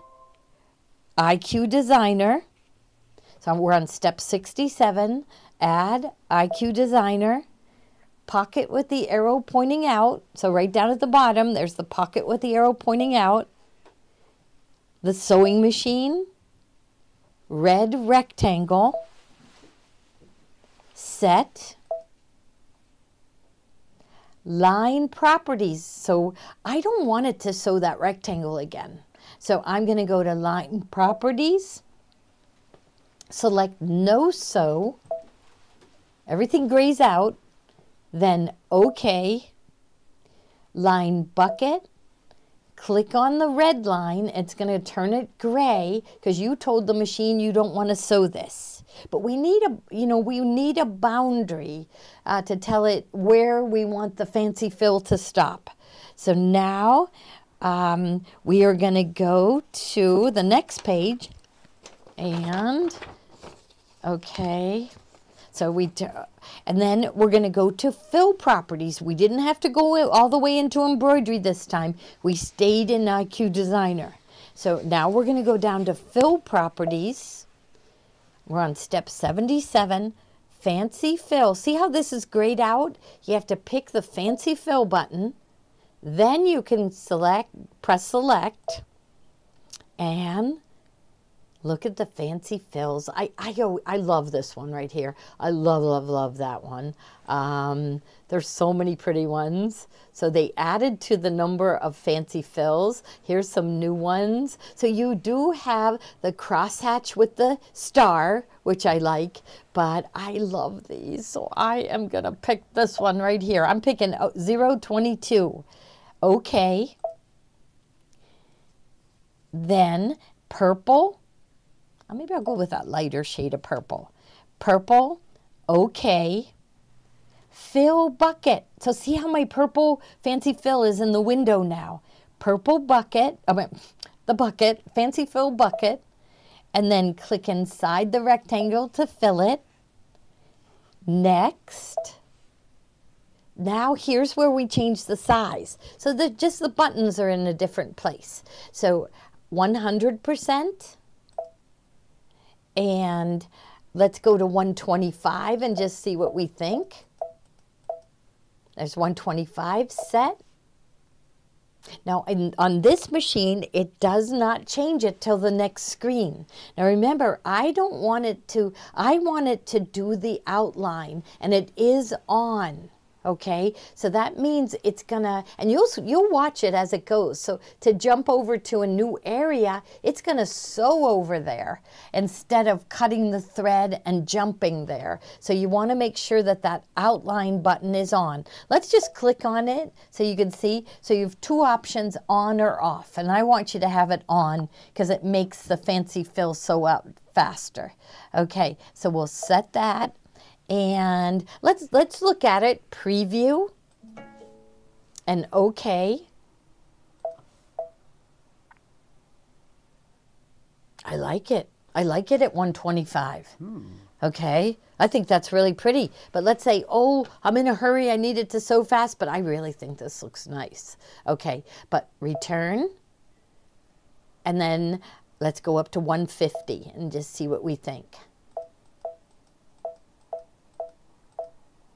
IQ Designer. So we're on step 67, add IQ Designer, pocket with the arrow pointing out. So right down at the bottom, there's the pocket with the arrow pointing out. The sewing machine, red rectangle, set, line properties. So I don't want it to sew that rectangle again. So I'm going to go to line properties, select no sew, everything grays out, then OK, line bucket, click on the red line. It's going to turn it gray because you told the machine you don't want to sew this. But we need a, you know, we need a boundary uh, to tell it where we want the fancy fill to stop. So now um, we are going to go to the next page and, okay, so we, and then we're going to go to fill properties. We didn't have to go all the way into embroidery this time. We stayed in IQ Designer. So now we're going to go down to fill properties. We're on step 77, fancy fill. See how this is grayed out? You have to pick the fancy fill button. Then you can select, press select, and Look at the fancy fills. I, I, I love this one right here. I love, love, love that one. Um, there's so many pretty ones. So they added to the number of fancy fills. Here's some new ones. So you do have the crosshatch with the star, which I like, but I love these. So I am going to pick this one right here. I'm picking 022. Okay. Then purple maybe I'll go with that lighter shade of purple. Purple, okay. Fill bucket. So see how my purple fancy fill is in the window now. Purple bucket, I mean, the bucket, fancy fill bucket, and then click inside the rectangle to fill it. Next. Now here's where we change the size. So that just the buttons are in a different place. So 100%, and let's go to 125 and just see what we think. There's 125 set. Now, in, on this machine, it does not change it till the next screen. Now, remember, I don't want it to, I want it to do the outline, and it is on okay? So that means it's gonna and you'll you'll watch it as it goes. So to jump over to a new area it's gonna sew over there instead of cutting the thread and jumping there. So you want to make sure that that outline button is on. Let's just click on it so you can see. So you have two options on or off and I want you to have it on because it makes the fancy fill sew up faster. Okay so we'll set that and let's let's look at it. Preview and OK. I like it. I like it at 125. Hmm. Okay. I think that's really pretty. But let's say, oh, I'm in a hurry. I need it to sew fast, but I really think this looks nice. Okay. But return. And then let's go up to 150 and just see what we think.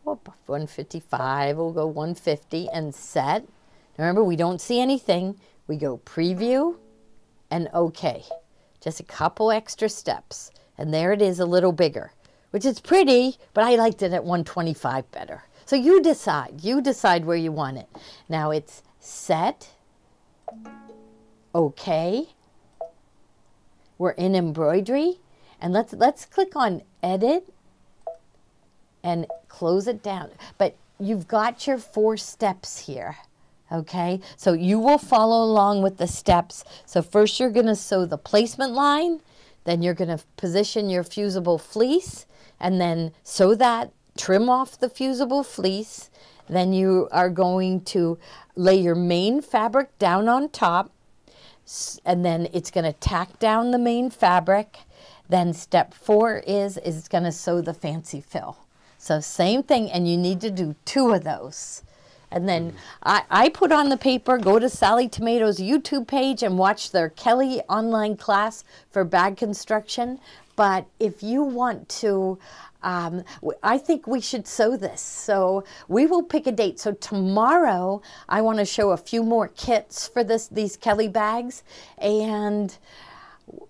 Whoop, 155, we'll go 150 and set. Remember, we don't see anything. We go preview and OK. Just a couple extra steps. And there it is a little bigger, which is pretty, but I liked it at 125 better. So you decide. You decide where you want it. Now it's set, OK. We're in embroidery. And let's, let's click on edit and close it down. But you've got your four steps here. Okay, so you will follow along with the steps. So first you're going to sew the placement line, then you're going to position your fusible fleece, and then sew that, trim off the fusible fleece. Then you are going to lay your main fabric down on top, and then it's going to tack down the main fabric. Then step four is is going to sew the fancy fill. So same thing, and you need to do two of those. And then I, I put on the paper, go to Sally Tomato's YouTube page and watch their Kelly online class for bag construction. But if you want to, um, I think we should sew this. So we will pick a date. So tomorrow, I want to show a few more kits for this these Kelly bags, and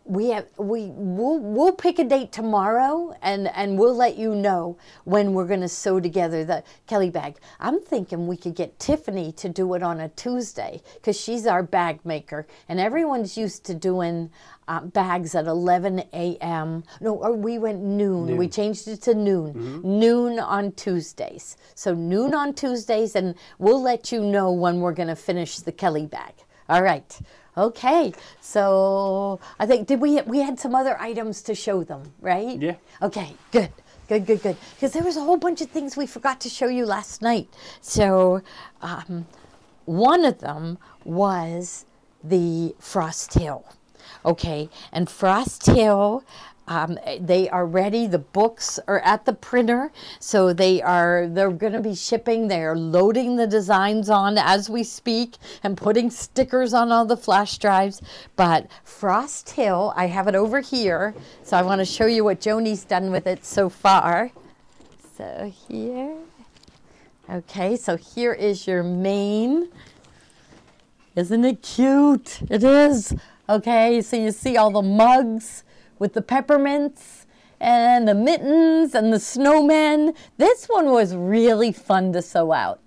we have we we'll, we'll pick a date tomorrow and and we'll let you know when we're going to sew together the kelly bag. I'm thinking we could get tiffany to do it on a tuesday because she's our bag maker and everyone's used to doing uh, bags at 11 a.m no or we went noon, we changed it to noon. Noon on tuesdays. So noon on tuesdays and we'll let you know when we're going to finish the kelly bag. All right Okay, so I think did we we had some other items to show them, right? Yeah. Okay, good, good, good, good. Because there was a whole bunch of things we forgot to show you last night. So, um, one of them was the Frost Hill. Okay, and Frost Hill. Um, they are ready. The books are at the printer, so they are. They're going to be shipping. They are loading the designs on as we speak and putting stickers on all the flash drives. But Frost Hill, I have it over here, so I want to show you what Joni's done with it so far. So here, okay. So here is your main. Isn't it cute? It is. Okay, so you see all the mugs with the peppermints and the mittens and the snowmen. This one was really fun to sew out.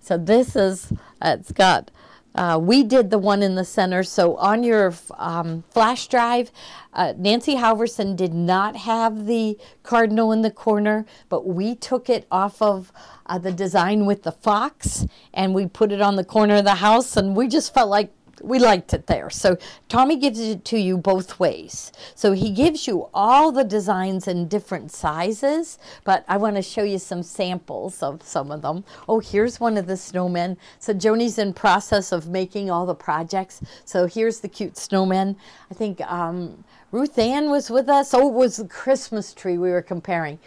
So this is, uh, it's got, uh, we did the one in the center. So on your um, flash drive, uh, Nancy Halvorsen did not have the cardinal in the corner, but we took it off of uh, the design with the fox and we put it on the corner of the house and we just felt like we liked it there. So Tommy gives it to you both ways. So he gives you all the designs in different sizes, but I want to show you some samples of some of them. Oh, here's one of the snowmen. So Joni's in process of making all the projects. So here's the cute snowmen. I think um, Ruth Ann was with us. Oh, it was the Christmas tree we were comparing.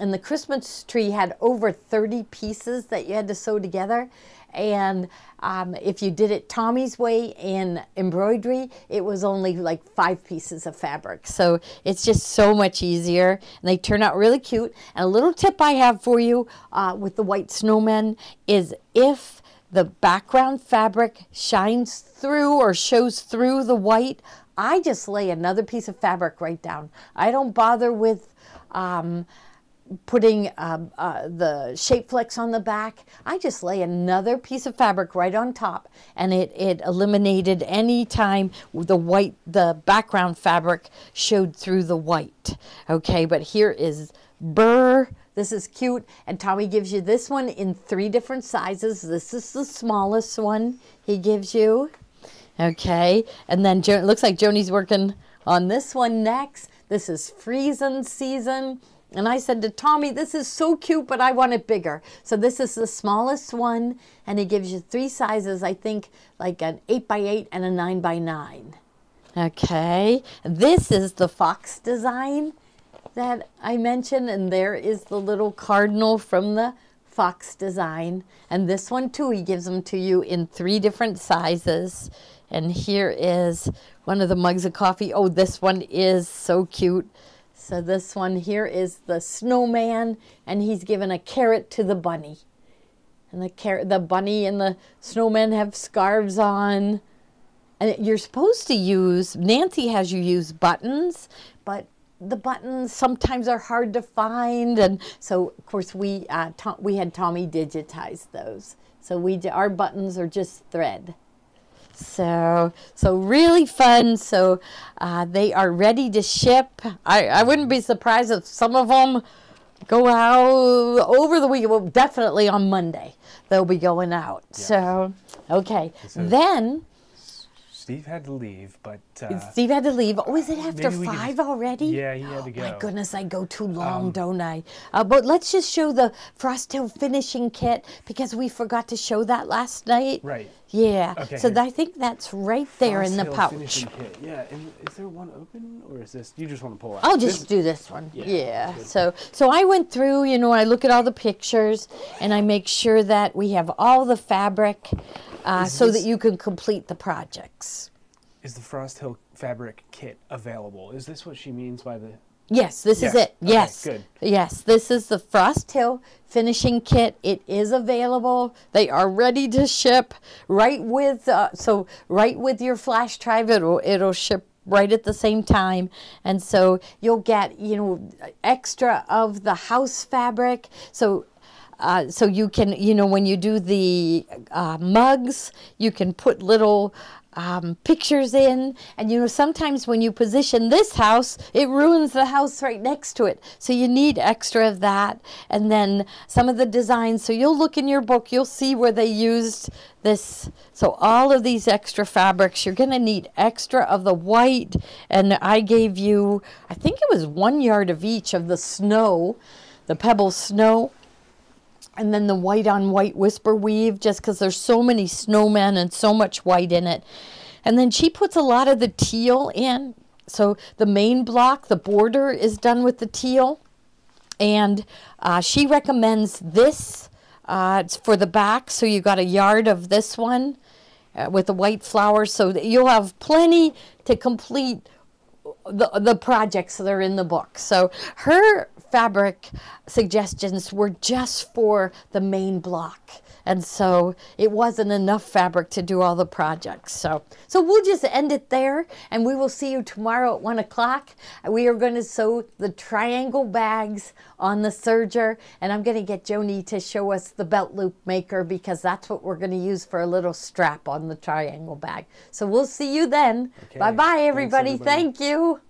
And the Christmas tree had over 30 pieces that you had to sew together. And um, if you did it Tommy's way in embroidery, it was only like five pieces of fabric. So it's just so much easier. And they turn out really cute. And a little tip I have for you uh, with the white snowmen is if the background fabric shines through or shows through the white, I just lay another piece of fabric right down. I don't bother with. Um, putting uh, uh, the shape flex on the back, I just lay another piece of fabric right on top, and it it eliminated any time the white the background fabric showed through the white. Okay, but here is burr. This is cute, and Tommy gives you this one in three different sizes. This is the smallest one he gives you. Okay, and then jo- looks like Joni's working on this one next. This is freezing season. And I said to Tommy, this is so cute, but I want it bigger. So this is the smallest one, and it gives you three sizes, I think like an 8 by 8 and a 9 by 9 Okay, this is the fox design that I mentioned, and there is the little cardinal from the fox design. And this one too, he gives them to you in three different sizes. And here is one of the mugs of coffee. Oh, this one is so cute. So this one here is the snowman, and he's given a carrot to the bunny. And the carrot, the bunny and the snowman have scarves on. And you're supposed to use, Nancy has you use buttons, but the buttons sometimes are hard to find. And so, of course, we, uh, we had Tommy digitize those. So we, our buttons are just thread. So, so really fun. So uh, they are ready to ship. I, I wouldn't be surprised if some of them go out over the week. Well, definitely on Monday they'll be going out. So, okay. Then Steve had to leave, but uh, Steve had to leave. Oh, is it after five already? yeah, he had to My go. Um, goodness, I go too long, don't I? Uh, but let's just show the Frost Hill finishing kit because we forgot to show that last night. Right. Yeah. Okay. So I think that's right there in the Frost Hill pouch. finishing kit. Yeah, and is there one open or is this you just want to pull out? I'll This- just do this one. Yeah, Yeah. So so I went through, you know, I look at all the pictures and I make sure that we have all the fabric uh, Is so that you can complete the projects. is the Frost Hill fabric kit available? Is this what she means by the? Yes, this is Yeah, it. okay, Yes. good. Yes, this is the Frost Hill finishing kit. It is available. They are ready to ship right with uh, so right with your flash drive it'll it'll ship right at the same time and so you'll get you know extra of the house fabric so uh, so you can you know when you do the uh, mugs you can put little um, pictures in. And you know sometimes when you position this house it ruins the house right next to it. So you need extra of that. And then some of the designs. So you'll look in your book. You'll see where they used this. So all of these extra fabrics you're going to need extra of the white. And i gave you i think it was one yard of each of the snow the pebble snow and then the white on white whisper weave just because there's so many snowmen and so much white in it. And then she puts a lot of the teal in. So the main block the border is done with the teal. And uh, she recommends this uh, it's for the back. So you got a yard of this one uh, with the white flowers. So that you'll have plenty to complete the, the projects that are in the book. So her fabric suggestions were just for the main block. And so it wasn't enough fabric to do all the projects. So, so we'll just end it there and we will see you tomorrow at one o'clock. We are going to sew the triangle bags on the serger and I'm going to get Joni to show us the belt loop maker because that's what we're going to use for a little strap on the triangle bag. So we'll see you then. Bye bye, Thanks, everybody. everybody. Thank you.